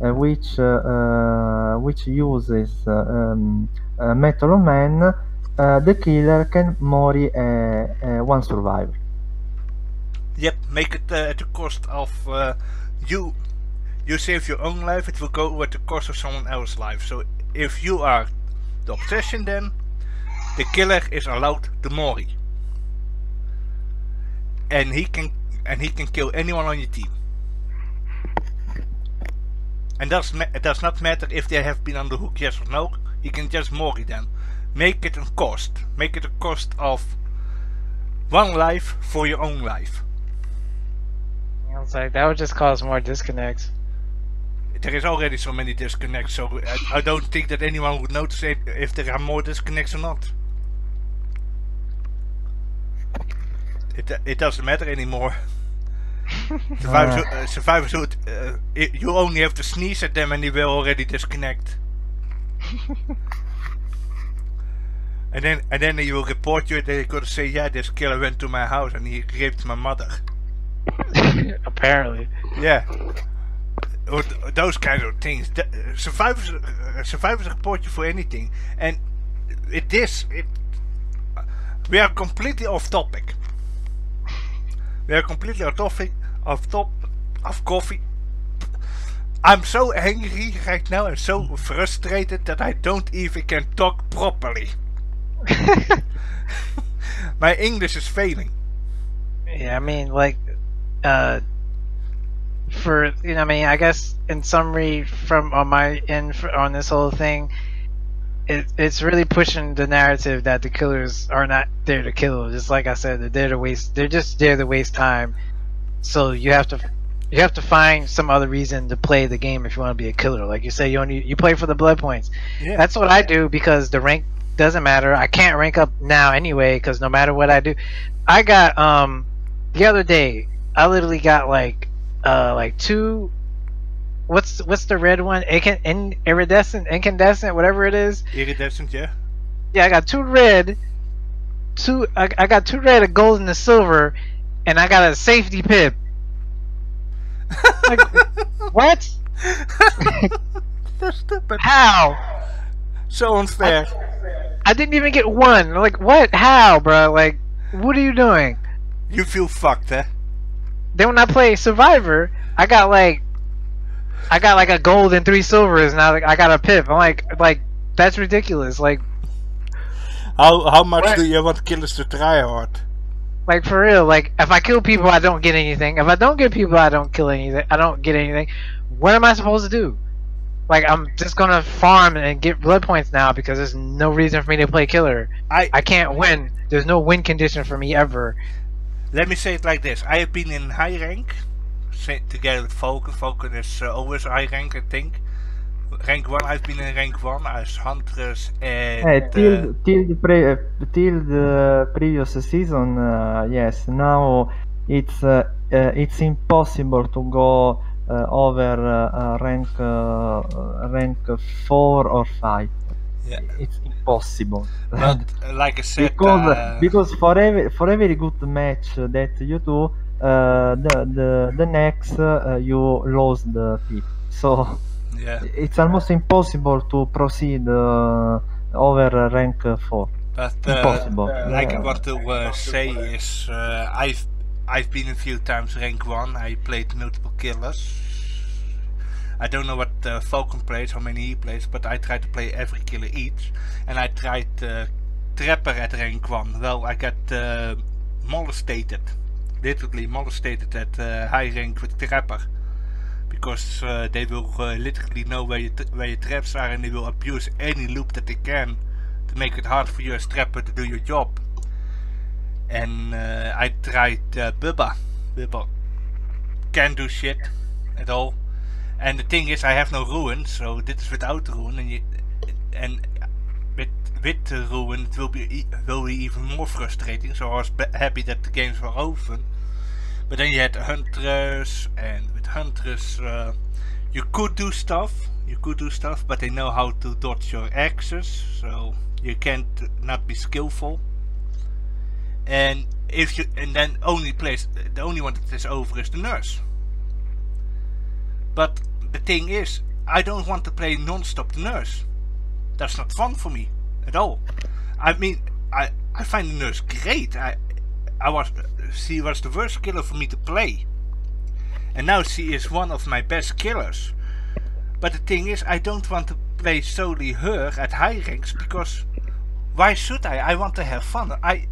uh, which uh, uh, which uses um, Mettle Man, the killer can mori one survivor. Yep, make it at the cost of you. You save your own life, it will go at the cost of someone else's life. So if you are the obsession, then the killer is allowed to mori, and he can and he can kill anyone on your team. And does it does not matter if they have been on the hook, yes or no. He can just mori them. Make it a cost. Make it a cost of one life for your own life. I was like, that would just cause more disconnects. there is already so many disconnects, so I, I don't think that anyone would notice it if there are more disconnects or not. It, it doesn't matter anymore. *laughs* Survivors, uh, survivors would, uh, i- you only have to sneeze at them and they will already disconnect. *laughs* and then and then they will report you and they're gonna say, yeah, this killer went to my house and he raped my mother. *laughs* Apparently. Yeah. Or th- those kinds of things. Th- uh, survivors, uh, survivors report you for anything, and it is it. We are completely off topic. We are completely off topic, off top, of coffee. I'm so angry right now and so frustrated that I don't even can talk properly. *laughs* My English is failing. Yeah, I mean, like, uh, for you know, I mean, I guess in summary, from on my end for, on this whole thing, it it's really pushing the narrative that the killers are not there to kill. Just like I said, they're there to waste. They're just there to waste time. So you have to you have to find some other reason to play the game if you want to be a killer. Like you say, you only you play for the blood points. Yeah. That's what I do because the rank doesn't matter. I can't rank up now anyway because no matter what I do, I got um the other day I literally got like uh like two. What's what's the red one? Incand- in, iridescent, incandescent, whatever it is. Iridescent, yeah? Yeah, I got two red, two. I, I got two red, a gold, and a silver, and I got a safety pip. Like, *laughs* what? That's stupid. How? So unfair. I didn't even get one. Like, what? How, bro? Like, what are you doing? You feel fucked, eh? Then when I play Survivor, I got like, I got like a gold and three silvers, and I, I got a pip. I'm like, like that's ridiculous. Like, How how much What? do you want killers to try hard? like for real. Like, if I kill people, I don't get anything. If I don't get people, I don't kill anything. I don't get anything. What am I supposed to do? Like, I'm just gonna farm and get blood points now because there's no reason for me to play killer. I I can't win. There's no win condition for me ever. let me say it like this. I have been in high rank sa- together with Falcon. Falcon is uh, always high rank, I think. Rank one. I've been in rank one as Huntress and Eh, till uh, till the pre- till the previous season, uh, yes. Now it's uh, uh, it's impossible to go uh, over rank rank four or five. yeah. It's impossible. But *laughs* like I said, because uh, because for every for every good match that you do, uh, the the the next uh, you lose the pip. So yeah. it's almost impossible to proceed uh, over rank four. But uh, Impossible. like I Yeah. want to uh, say is uh, I've I've been a few times rank one. I played multiple killers. I don't know what uh, Falcon plays, how many he plays, but I try to play every killer each. And I tried uh, Trapper at rank one. Well, I got uh, molested, literally molested at with Trapper. Because uh, they will uh, literally know where, you where your traps are and they will abuse any loop that they can to make it hard for you as trapper to do your job. And uh, I tried Bubba. Bubba can't do shit at all. And the thing is, I have no ruin, so this is without ruin, and you, and with the ruin, it will be e- will be even more frustrating. So I was happy that the games were open. But then you had Huntress, and with Huntress, uh, you could do stuff. You could do stuff, but they know how to dodge your axes, so you can't not be skillful. And if you and then only place the only one that is over is the nurse. But the thing is, I don't want to play non-stop the nurse. That's not fun for me at all. I mean, I I find the nurse great. I I was she was the worst killer for me to play, and now she is one of my best killers. But the thing is, I don't want to play solely her at high ranks because why should I? I want to have fun. I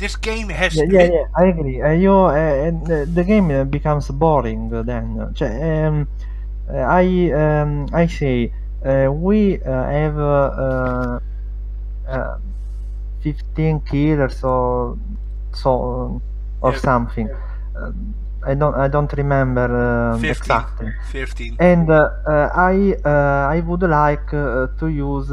this game has Yeah, yeah, yeah, I agree. Uh, you, uh, the, the game uh, becomes boring then. Cioè, um, uh, I, um, I say, uh, we uh, have uh, uh, 15 killers or so or Yeah. something. Uh, I don't, I don't remember uh, 15. exactly. 15. And uh, uh, I, uh, I would like uh, to use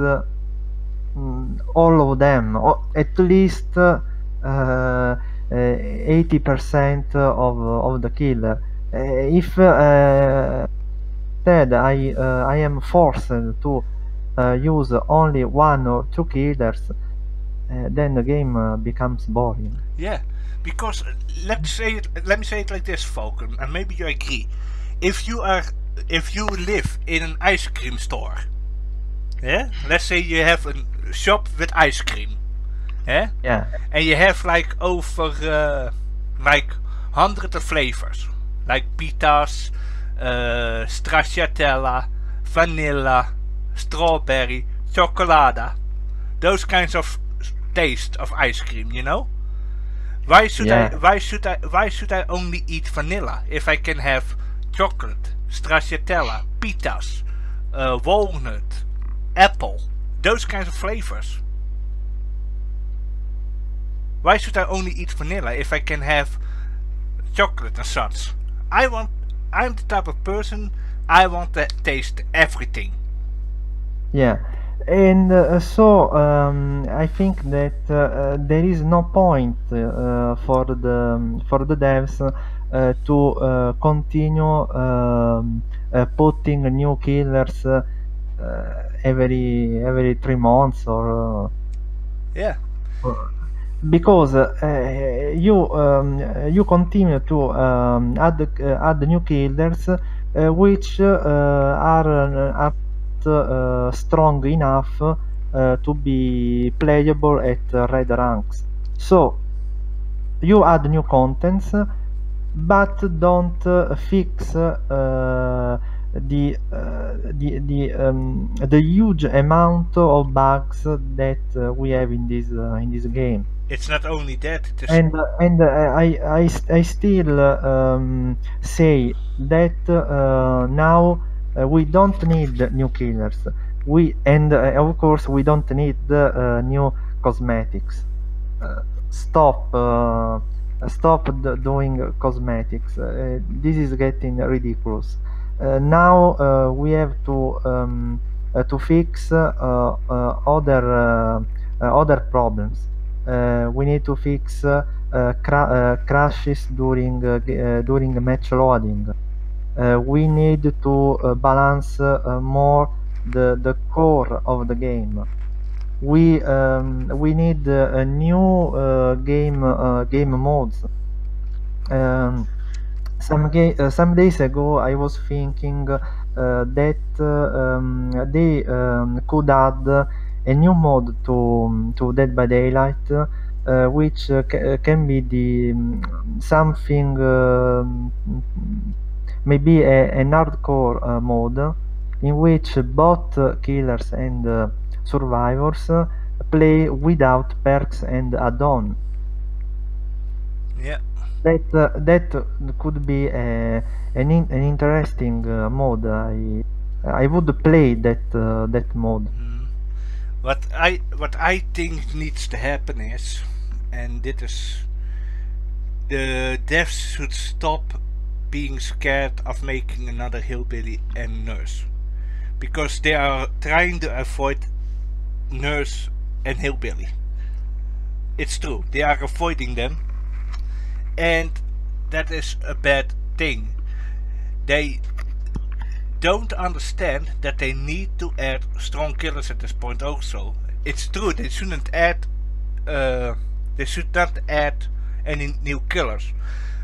mm, all of them, or at least uh, uh, 80% of of the killer. Uh, if uh, instead I uh, I am forced to use only one or two killers, uh, then the game uh, becomes boring. Yeah, because uh, let's say it. Let me say it like this, Falcon, and maybe you agree. If you are, if you live in an ice cream store, yeah. Let's say you have a shop with ice cream, yeah, Yeah, and you have like over uh, like hundreds of flavors like pitas, uh, stracciatella, vanilla, strawberry, chocolada, those kinds of taste of ice cream, you know. Why should Yeah. I? Why should I? Why should I only eat vanilla if I can have chocolate, stracciatella, pitas, uh, walnut, apple, those kinds of flavors? Why should I only eat vanilla if I can have chocolate and such? I want. I'm the type of person. I want to taste everything. Yeah, and uh, so um, I think that uh, uh, there is no point uh, for the for the devs uh, to uh, continue um, uh, putting new killers uh, uh, every every three months or. Uh, Yeah. or- because uh, you um, you continue to um, add uh, add new killers uh, which uh, are uh, are uh, strong enough uh, to be playable at red ranks. So you add new contents, but don't uh, fix uh, the uh, the the um, the huge amount of bugs that we have in this in this game It's not only that. And and I, I I still um, say that now we don't need new killers. We and uh, of course we don't need uh, new cosmetics. Uh, stop uh, stop doing cosmetics. Uh, this is getting ridiculous. Uh, now uh, we have to um, uh, to fix uh, uh, other uh, uh, other problems. Uh, we need to fix uh, uh, cra- uh, crashes during uh, uh, during match loading. Uh, we need to uh, balance uh, more the the core of the game. We um, we need uh, a new uh, game uh, game modes. Um, some ga- uh, some days ago, I was thinking uh, that uh, um, they um, could add a new mode to to Dead by Daylight, uh, which uh, ca- uh, can be the um, something um, maybe a, an hardcore uh, mode in which both killers and uh, survivors play without perks and add-on yeah. that uh, that could be a, an in, an interesting uh, mode. I I would play that uh, that mode. Mm. What I what I think needs to happen is, and this is, the devs should stop being scared of making another hillbilly and nurse, because they are trying to avoid nurse and hillbilly. It's true, they are avoiding them, and that is a bad thing. They don't understand that they need to add strong killers at this point also. It's true, they shouldn't add uh, they should not add any new killers.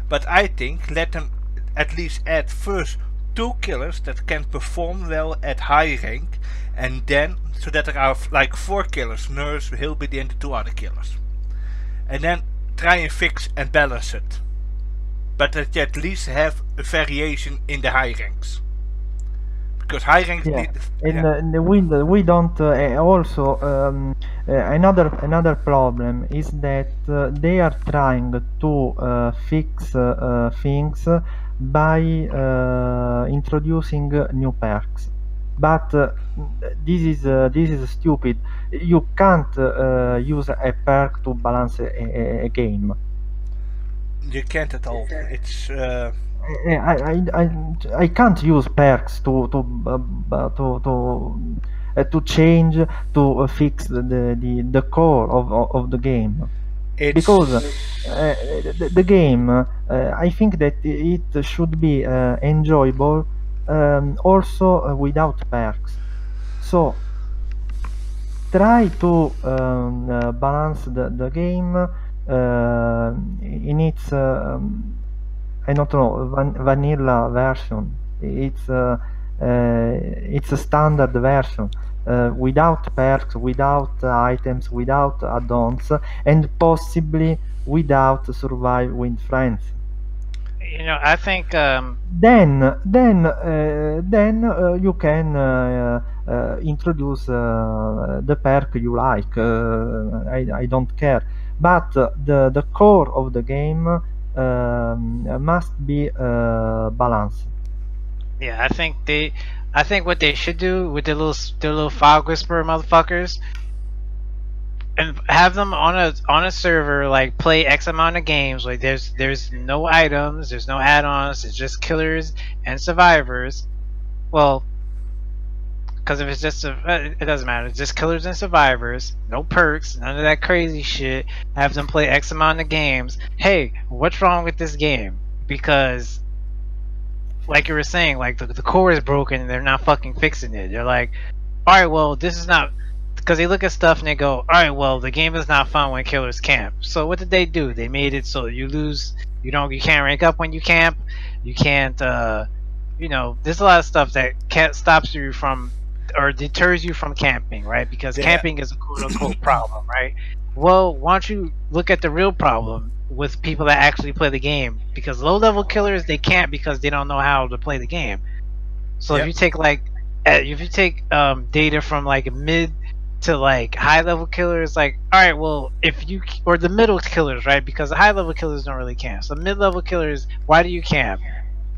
But I think let them at least add first two killers that can perform well at high rank and then so that there are like four killers, nurse, hillbilly and the two other killers. And then try and fix and balance it. But that you at least have a variation in the high ranks. Because high ranks Yeah, need and yeah. uh, and we we don't. Uh, uh, also, um, uh, another another problem is that uh, they are trying to uh, fix uh, uh, things by uh, introducing new perks. But uh, this is uh, this is stupid. You can't uh, use a perk to balance a, a, a game. you can't at all. It's uh, I, I, I, I can't use perks to to uh, to to uh, to change to uh, fix the, the the core of of of the game it's because uh, the, the game uh, I think that it should be uh, enjoyable um, also uh, without perks so try to um, uh, balance the, the game uh, in its um, I don't know van- vanilla version. It's uh, uh, it's a standard version uh, without perks, without uh, items, without add-ons, and possibly without survive with friends. You know, I think um, then then uh, then uh, you can uh, uh, introduce uh, the perk you like uh, I, I don't care but uh, the the core of the game um, must be uh, balanced yeah, I think they, I think what they should do with the little the little fog whisperer motherfuckers, and have them on a on a server like play X amount of games. Like there's there's no items, there's no add-ons. It's just killers and survivors. Well, because if it's just a, uh, it doesn't matter. It's just killers and survivors. No perks, none of that crazy shit. Have them play X amount of games. Hey, what's wrong with this game? Because like you were saying, like the, the core is broken and they're not fucking fixing it. They're like, all right, well, this is not because they look at stuff and they go, all right, well, the game is not fun when killers camp. So what did they do? They made it so you lose, you don't, you can't rank up when you camp. You can't, uh, you know, there's a lot of stuff that can't stops you from or deters you from camping, right? Because Yeah. camping is a quote unquote problem, right? Well, why don't you look at the real problem with people that actually play the game? Because low level killers they can't because they don't know how to play the game. So Yep. if you take like, uh, if you take um, data from like mid to like high level killers, like all right, well if you or the middle killers, right? Because the high level killers don't really camp. So mid level killers, why do you camp?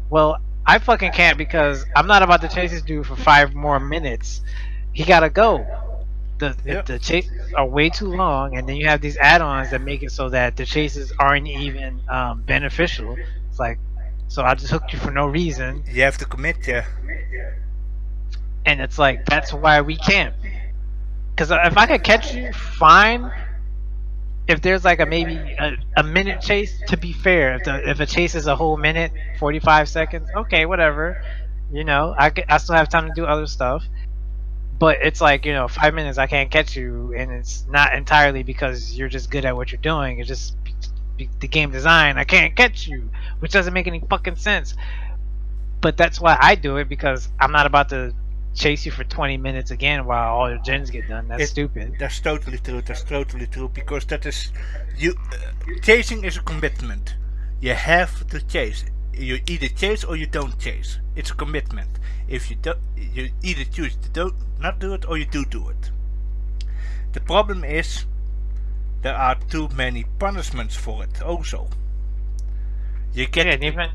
Well, I fucking can't because I'm not about to chase this dude for five more minutes. He gotta go. The Yep. the chases are way too long, and then you have these add-ons that make it so that the chases aren't even um, beneficial. It's like, so I just hooked you for no reason, You have to commit, yeah. and it's like that's why we can't. Because if I could catch you, fine. If there's like a maybe a, a minute chase, to be fair, if the, if a chase is a whole minute, forty five seconds, okay, whatever. You know, I, I still have time to do other stuff. But it's like you know, five minutes I can't catch you, and it's not entirely because you're just good at what you're doing. It's just the game design. I can't catch you, which doesn't make any fucking sense. But that's why I do it because I'm not about to chase you for 20 minutes again while all your gens get done. That's It- stupid. That's totally true. That's totally true because that is you. Uh, chasing is a commitment. You have to chase. You either chase or you don't chase. It's a commitment. If you don't, you either choose to do not do it or you do do it. The problem is there are too many punishments for it. Also, you get Yeah, and even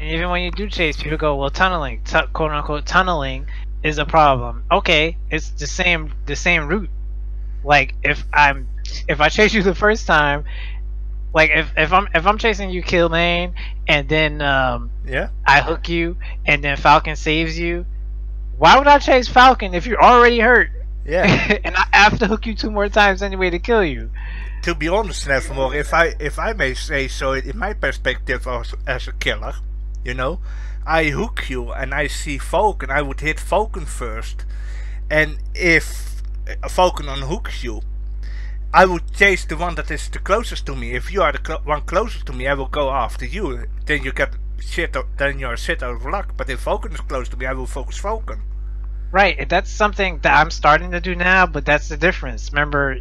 and even when you do chase, people go, "Well, tunneling, tu- quote unquote, tunneling is a problem." Okay, it's the same the same route. Like if I'm if I chase you the first time, like if, if I'm if I'm chasing you, kill main, and then um, yeah. I hook you, and then Falcon saves you. Why would I chase Falcon if you're already hurt? Yeah. *laughs* and I have to hook you two more times anyway to kill you. to be honest, Nevermore, if I if I may say so, in my perspective as, as a killer, you know, I hook you and I see Falcon, I would hit Falcon first, and if a Falcon unhooks you, I would chase the one that is the closest to me. If you are the clo- one closest to me, I will go after you. Then you get shit. Then you're shit out of luck. But if Falcon is close to me, I will focus Falcon. Right, that's something that I'm starting to do now, but that's the difference. Remember,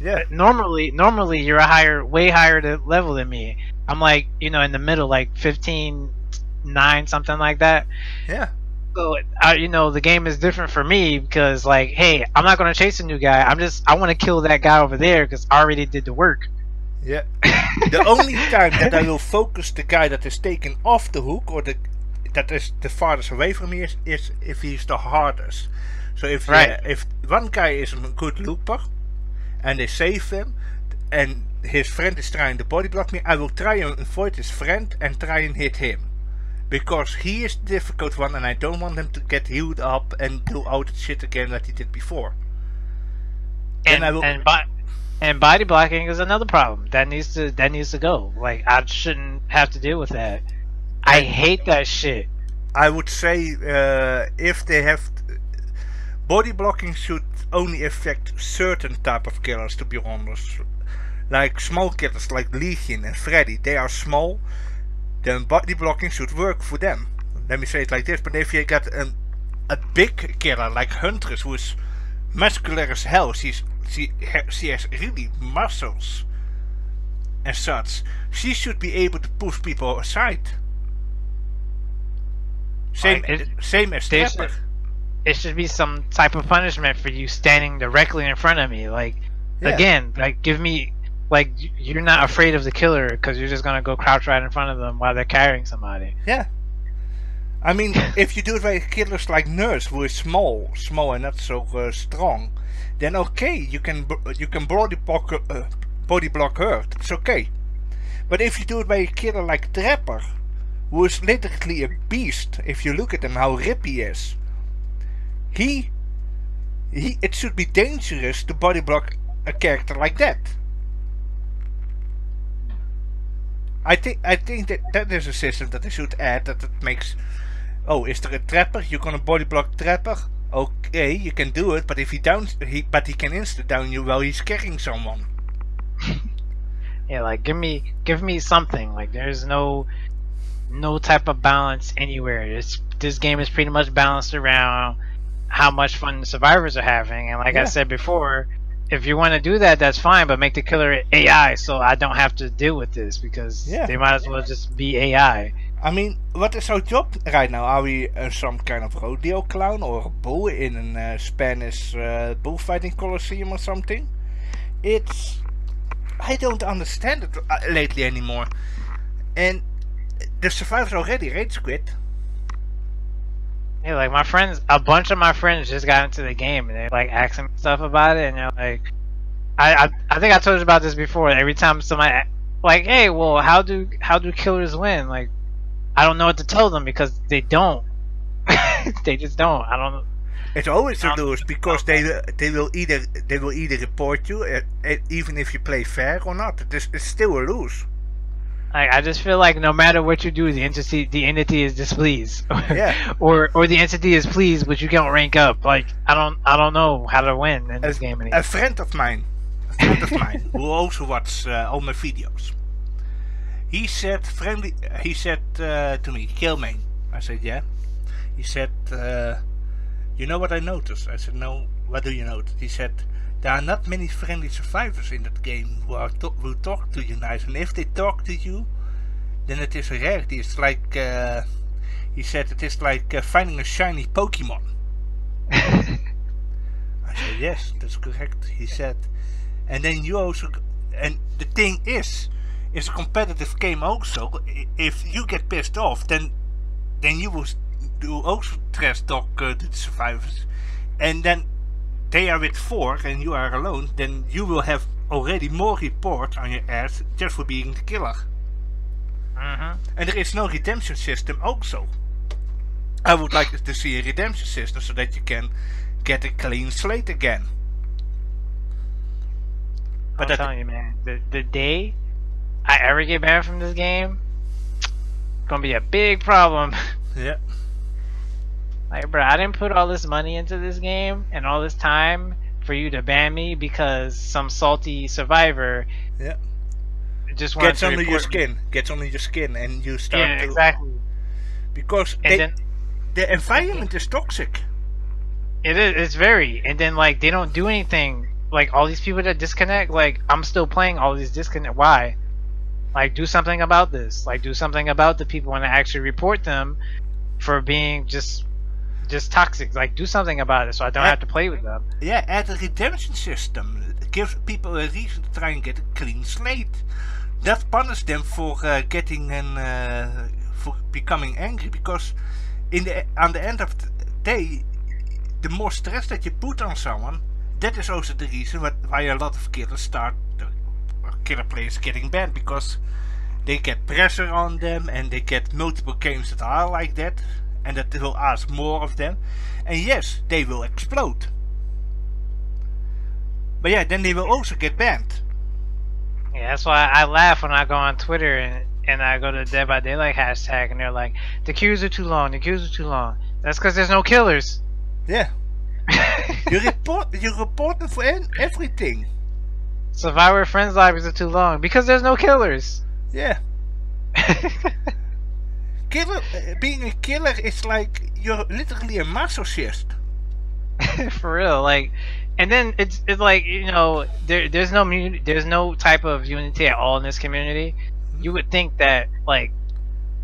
Yeah. Uh, normally, normally you're a higher, way higher level than me. I'm like, you know, in the middle, like 15, 9, something like that. Yeah. So, I, you know, the game is different for me because, like, hey, I'm not going to chase a new guy. I'm just, I want to kill that guy over there because I already did the work. Yeah. *laughs* the only time that I will focus the guy that is taken off the hook or the that is the farthest away from me is, is if he's the hardest. So if you- Right. if one guy is a good looper and they save him and his friend is trying to body block me, I will try and avoid his friend and try and hit him. Because he is the difficult one and I don't want him to get healed up and do all the shit again that he did before. Then And I will- and, and body blocking is another problem that needs to that needs to go. Like, I shouldn't have to deal with that. I hate that shit. I would say uh, if they have body blocking should only affect certain type of killers to be honest. Like small killers like Legion and Freddy, they are small. Then body blocking should work for them. Let me say it like this, but if you get an, a big killer like Huntress who is muscular as hell, she's she she has really muscles and such, she should be able to push people aside Same, Like, it- same as they Trapper. should- it should be some type of punishment for you standing directly in front of me. Like Yeah. again, like give me like you're not afraid of the killer because you're just gonna go crouch right in front of them while they're carrying somebody. Yeah. I mean, *laughs* if you do it by killers like Nurse, who is small, small and not so uh, strong, then okay, you can you can body block uh, body block her. It's okay. But if you do it by a killer like Trapper, who is literally a beast, if you look at him, how rip he is, he he it should be dangerous to body block a character like that. I think I think that that is a system that they should add that it makes. Oh, is there a trapper? You're gonna body block trapper? Okay, you can do it, but if he downs, he but he can insta down you while he's carrying someone. *laughs* Yeah, like give me give me something. Like there's no no type of balance anywhere. It's this game is pretty much balanced around how much fun the survivors are having. And like I said before, if you want to do that, that's fine. But make the killer AI, so I don't have to deal with this because Yeah. they might as well just be AI. I mean, what is our job right now? Are we uh, some kind of rodeo clown or a bull in a uh, Spanish uh, bullfighting coliseum or something? It's I don't understand it uh, lately anymore. And the survivors already rage quit. Yeah, like my friends, a bunch of my friends just got into the game and they're like asking stuff about it, and they're like, I, I, I think I told you about this before. Every time somebody, like, hey, well, how do how do killers win? Like, I don't know what to tell them because they don't. *laughs* they just don't. I don't. It's always a lose because they will- they will either they will either report you uh, uh, even if you play fair or not. It is, it's still a lose. Like, I just feel like no matter what you do, the entity the entity is displeased. *laughs* Yeah. or or the entity is pleased, but you can't rank up. Like, I don't I don't know how to win in this A, game anymore. a friend of mine, a friend of mine *laughs* who also watches uh, all my videos. He said friendly. He said uh, to me, "Kill me." I said, "Yeah." He said, uh, "You know what I noticed?" I said, "No." What do you notice? He said, "There are not many friendly survivors in that game who are to- who talk to you nice, and if they talk to you, then it is a rarity. It's like." Uh, he said it is like uh, finding a shiny Pokemon. *laughs* I said, yes, that's correct. He said, and then you also, and the thing is, it's a competitive game also. If you get pissed off, then then you will do also trash talk uh, the survivors, and then they are with four and you are alone. Then you will have already more reports on your ass just for being the killer. hmm And there is no redemption system also. I would like to see a redemption system so that you can get a clean slate again. But I'm telling you, man, the the day I ever get banned from this game, it's gonna be a big problem. *laughs* Yeah. Like, bro, I didn't put all this money into this game and all this time for you to ban me because some salty survivor Yeah. just wanted Gets to under your report me. skin. Gets under your skin and you start Yeah, to exactly. because they, then the environment is toxic. it is it's very and then like they don't do anything. Like all these people that disconnect, like I'm still playing all these disconnect. Why? Like do something about this. Like do something about the people and I actually report them for being just just toxic. Like do something about it so I don't Uh, have to play with them. Yeah, add a redemption system. Give people a reason to try and get a clean slate. That punish them for uh, getting and uh, for becoming angry because in the on the end of the day, the more stress that you put on someone, that is also the reason what, why a lot of killers start uh, killer players getting banned because they get pressure on them and they get multiple games that are like that and that they will ask more of them and yes they will explode but yeah then they will also get banned Yeah, that's why I laugh when I go on Twitter and and I go to the Dead by Daylight hashtag and they're like, the queues are too long, the queues are too long. That's because there's no killers. yeah *laughs* you report you report them for everything Survivor friends libraries are too long because there's no killers. yeah *laughs* killer uh, being a killer is like you're literally a masochist *laughs* For real, like, and then it's it's like you know there there's no there's no type of unity at all in this community. You would think that like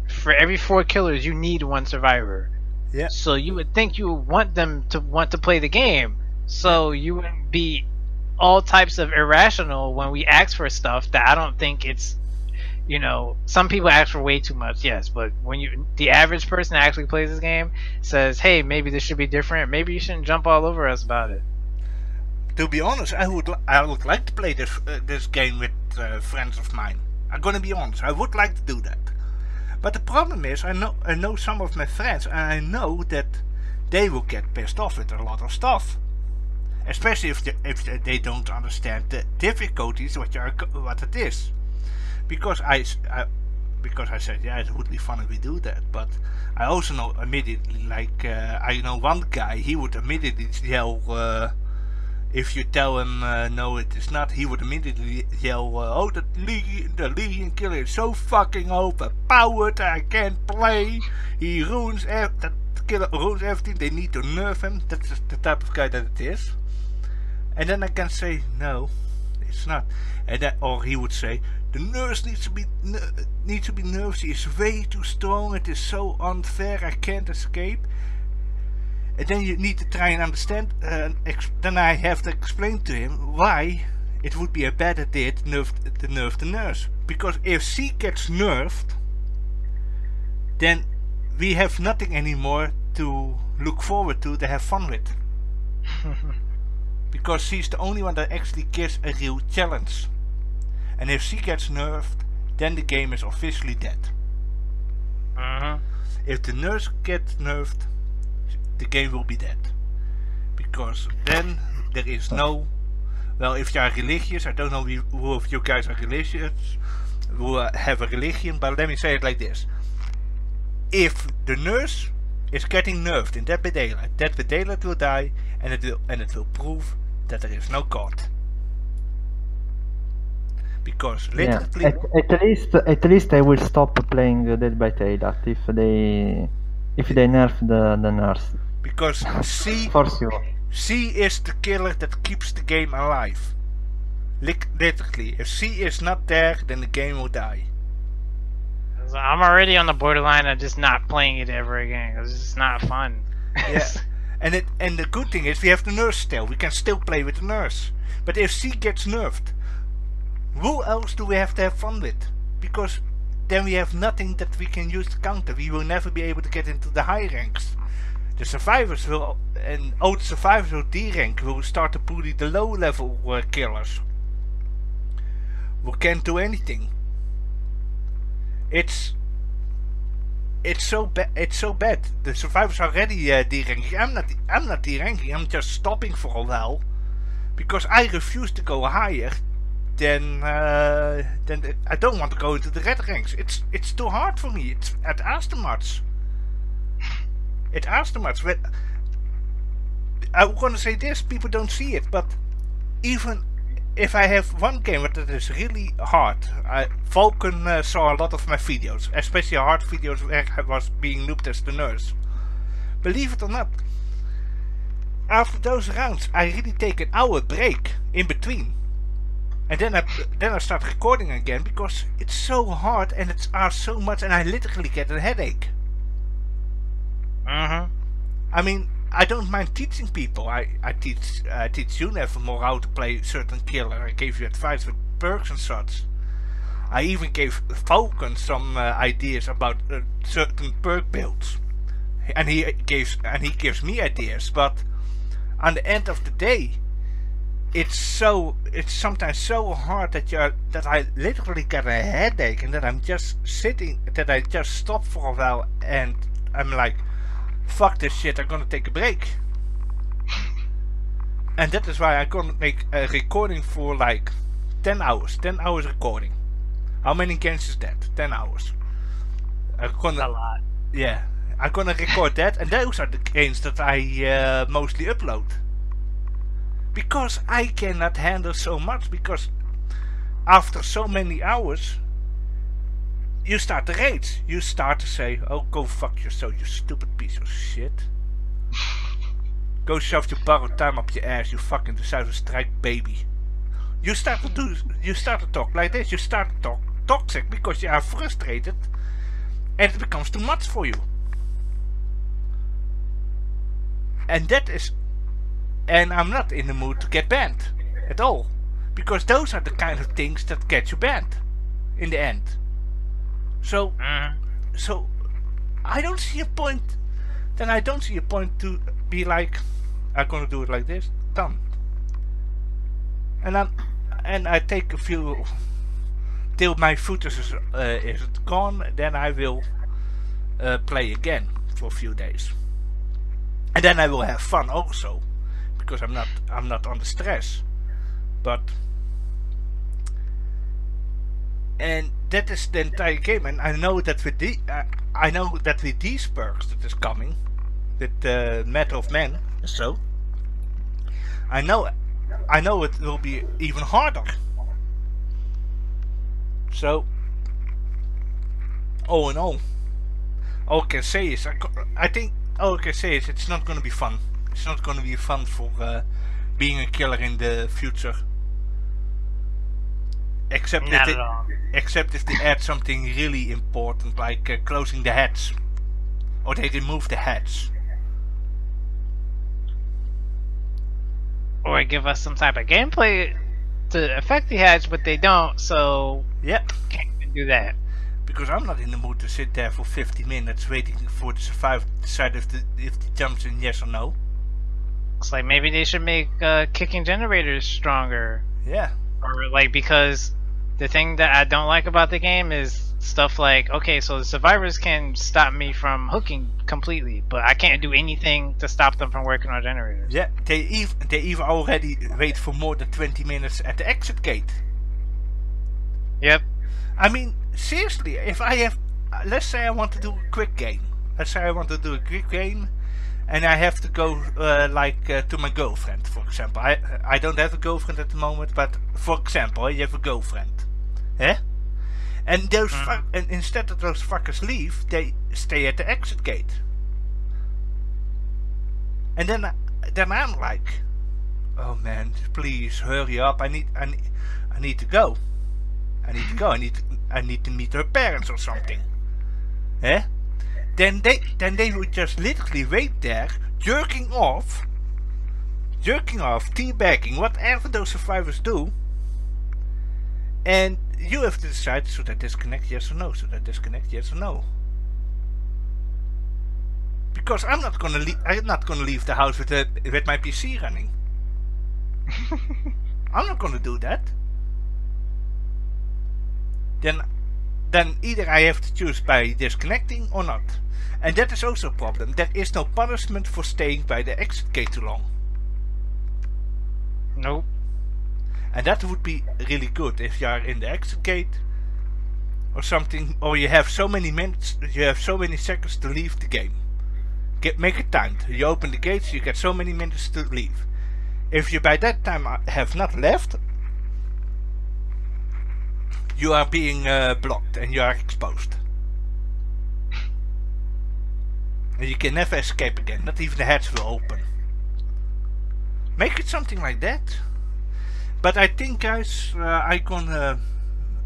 for every four killers you need one survivor. Yeah. So you would think you would want them to want to play the game. So you wouldn't be all types of irrational when we ask for stuff that I don't think it's you know, some people ask for way too much, yes, but when you the average person actually plays this game says, "Hey, maybe this should be different. Maybe you shouldn't jump all over us about it." To be honest, I would I would like to play this uh, this game with uh, friends of mine. I'm gonna be honest. I would like to do that. But the problem is, I know I know some of my friends, and I know that they will get pissed off with a lot of stuff. Especially if they, if they don't understand the difficulties what you what it is. Because I, I- because I said yeah it would be fun if we do that, but I also know immediately like uh, I know one guy he would immediately yell. Uh, if you tell him uh, no it is not, he would immediately yell, uh, oh the Legion, the Legion Killer is so fucking overpowered, I can't play, he ruins, ev- that killer ruins everything, they need to nerf him, that's the type of guy that it is. And then I can say, no, it's not. And then, or he would say, the nurse needs to be needs to be nerfed, she is way too strong, it is so unfair, I can't escape. And then you need to try and understand. Uh, then I have to explain to him why it would be a bad idea to nerf, to nerf the nurse. Because if she gets nerfed, then we have nothing anymore to look forward to, to have fun with. *laughs* because she's the only one that actually gives a real challenge. And if she gets nerfed, then the game is officially dead. hmm If the nurse gets nerfed, the game will be dead. Because then there is no. Well, if you are religious, I don't know who who of you guys are religious, who uh, have a religion, but let me say it like this. If the nurse is getting nerfed in Dead by Daylight, Dead by Daylight will die, and it will, and it will prove that there is no God. Because Yeah. literally, At, at least, at least I will stop playing uh, Dead by Daylight if they, if they nerf the the nurse because C for sure. She is the killer that keeps the game alive. Lit- Literally, if C is not there, then the game will die. So I'm already on the borderline of just not playing it ever again. It's just not fun. Yeah. *laughs* And it and the good thing is we have the nurse still. We can still play with the nurse. But if C gets nerfed, who else do we have to have fun with? Because then we have nothing that we can use to counter. We will never be able to get into the high ranks. The survivors will and old survivors will D rank will start to bully the low level uh, killers. We can't do anything. It's it's so bad. It's so bad. The survivors are already uh, deranking. I'm not. I'm not deranking. I'm just stopping for a while because I refuse to go higher. Then, uh, then I don't want to go into the red ranks. It's it's too hard for me. It's at aftermaths. At aftermaths. When, I'm gonna say this. People don't see it, but even if I have one game that is really hard, I, Falcon uh, saw a lot of my videos, especially hard videos where I was being looped as the nurse. Believe it or not, after those rounds, I really take an hour break in between, and then I then I start recording again because it's so hard and it's asked so much, and I literally get a headache. hmm I mean, I don't mind teaching people. I, I teach I teach you Nevermore how to play certain killer. I gave you advice with perks and such. I even gave Falcon some uh, ideas about uh, certain perk builds, and he gives and he gives me ideas. But on the end of the day, it's so it's sometimes so hard that you that I literally get a headache, and that I'm just sitting that I just stop for a while, and I'm like fuck this shit, I'm gonna take a break. *laughs* and that is why I'm gonna make a recording for like 10 hours. 10 hours recording. How many games is that? 10 hours. I'm A gonna, lot. yeah, I'm gonna record that, and those are the games that I uh, mostly upload. Because I cannot handle so much, because after so many hours, you start to rage. You start to say, "Oh, go fuck yourself, you stupid piece of shit." *laughs* go shove your borrowed time up your ass, you fucking decisive strike baby. You start to do. You start to talk like this. You start to talk toxic because you are frustrated, and it becomes too much for you. and that is, and I'm not in the mood to get banned at all, because those are the kind of things that get you banned, in the end. So, Mhm. so I don't see a point. Then I don't see a point to be like, I'm gonna do it like this, done. And I'm, and I take a few till my footage is, uh, is gone. Then I will uh, play again for a few days, and then I will have fun also, because I'm not I'm not under stress, but. And that is the entire game, and I know that with the uh, I know that with these perks that is coming, with the uh, Mettle of Man, so I know I know it will be even harder. So, all in all, all I can say is I, I think all I can say is it's not going to be fun. It's not going to be fun for uh, being a killer in the future. Except Not if they, except if they add something really important like uh, closing the heads, or they remove the heads. Or give us some type of gameplay to affect the hatch, but they don't, so Yep. can't even do that. because I'm not in the mood to sit there for 50 minutes waiting for the survivor to decide if the if the jumps in yes or no. Like maybe they should make uh, kicking generators stronger, Yeah, or like because the thing that I don't like about the game is stuff like okay, so the survivors can stop me from hooking completely, but I can't do anything to stop them from working on generators. yeah. They even they even already wait for more than 20 minutes at the exit gate. Yep. I mean, seriously, if I have, let's say I want to do a quick game. Let's say I want to do a quick game, and I have to go uh, like uh, to my girlfriend, for example. I I don't have a girlfriend at the moment, but for example, you have a girlfriend, eh? And those fuck, and instead of those fuckers leave, they stay at the exit gate. And then then I'm like, oh man, please hurry up! I need I need I need to go. I need to go. I need to, I need to meet her parents or something. Eh? Then they then they would just literally wait there, jerking off, jerking off, teabagging, whatever those survivors do. And you have to decide: should I disconnect? Yes or no? Should I disconnect? Yes or no? Because I'm not gonna leave. I'm not gonna leave the house with the with my PC running. *laughs* I'm not gonna do that. Then, then either I have to choose by disconnecting or not. And that is also a problem. There is no punishment for staying by the exit gate too long. Nope. And that would be really good if you are in the exit gate or something, or you have so many minutes, you have so many seconds to leave the game. Get make it timed. You open the gates, you get so many minutes to leave. If you by that time have not left, you are being uh, blocked and you are exposed. And you can never escape again. Not even the hatch will open. Make it something like that. But I think, guys, uh, I gonna,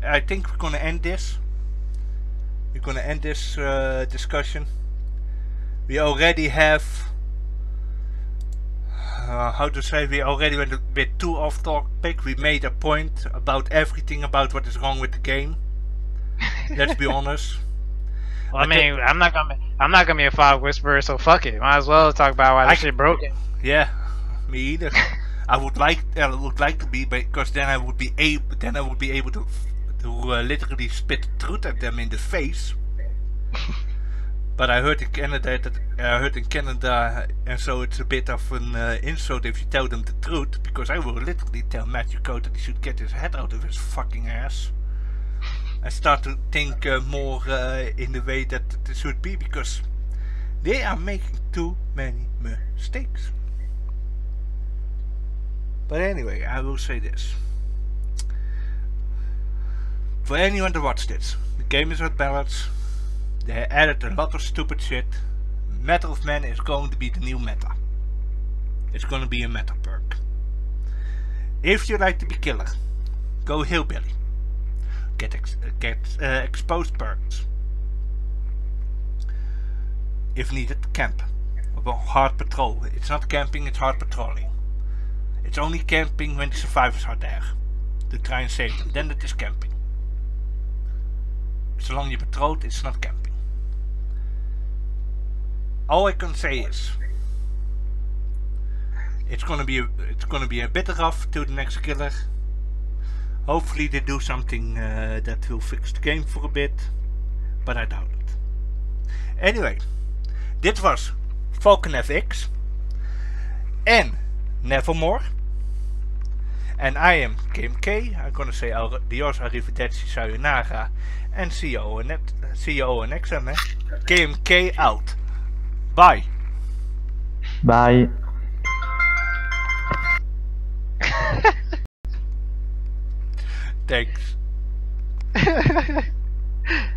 I think we're gonna end this. We're gonna end this uh, discussion. We already have, uh, how to say, we already went a bit too off topic. We made a point about everything about what is wrong with the game. Let's be *laughs* honest. Well, I I thi- mean, I'm not gonna, I'm not gonna be a fog whisperer, so fuck it. Might as well talk about why I this shit broken. Yeah, me either. *laughs* I would like, I would like to be, because then I would be able, then I would be able to, to uh, literally spit truth at them in the face. *laughs* but I heard in Canada that I heard in Canada, and so it's a bit of an uh, insult if you tell them the truth, because I will literally tell Mathieu Cote that he should get his head out of his fucking ass. And start to think uh, more uh, in the way that it should be, because they are making too many mistakes. But anyway, I will say this. For anyone to watch this, the game is with balance. They added a lot of stupid shit. Mettle of Man is going to be the new meta. It's going to be a meta perk. If you like to be killer, go hillbilly. Get ex get uh, exposed perks. If needed, camp hard patrol. It's not camping, it's hard patrolling. It's only camping when the survivors are there. To try and save them. Then it is camping. Zolang you patrolt, it's not camping. All I can say is it's gonna be a, it's gonna be a bit rough to the next killer. Hopefully they do something uh, that will fix the game for a bit, but I doubt it. Anyway, dit was Falcon FX and Nevermore. And I am Kim K. I'm gonna say adios, arrivederci, sayonara, and see you all, net, see next out. Bye. Bye. Thanks. *laughs*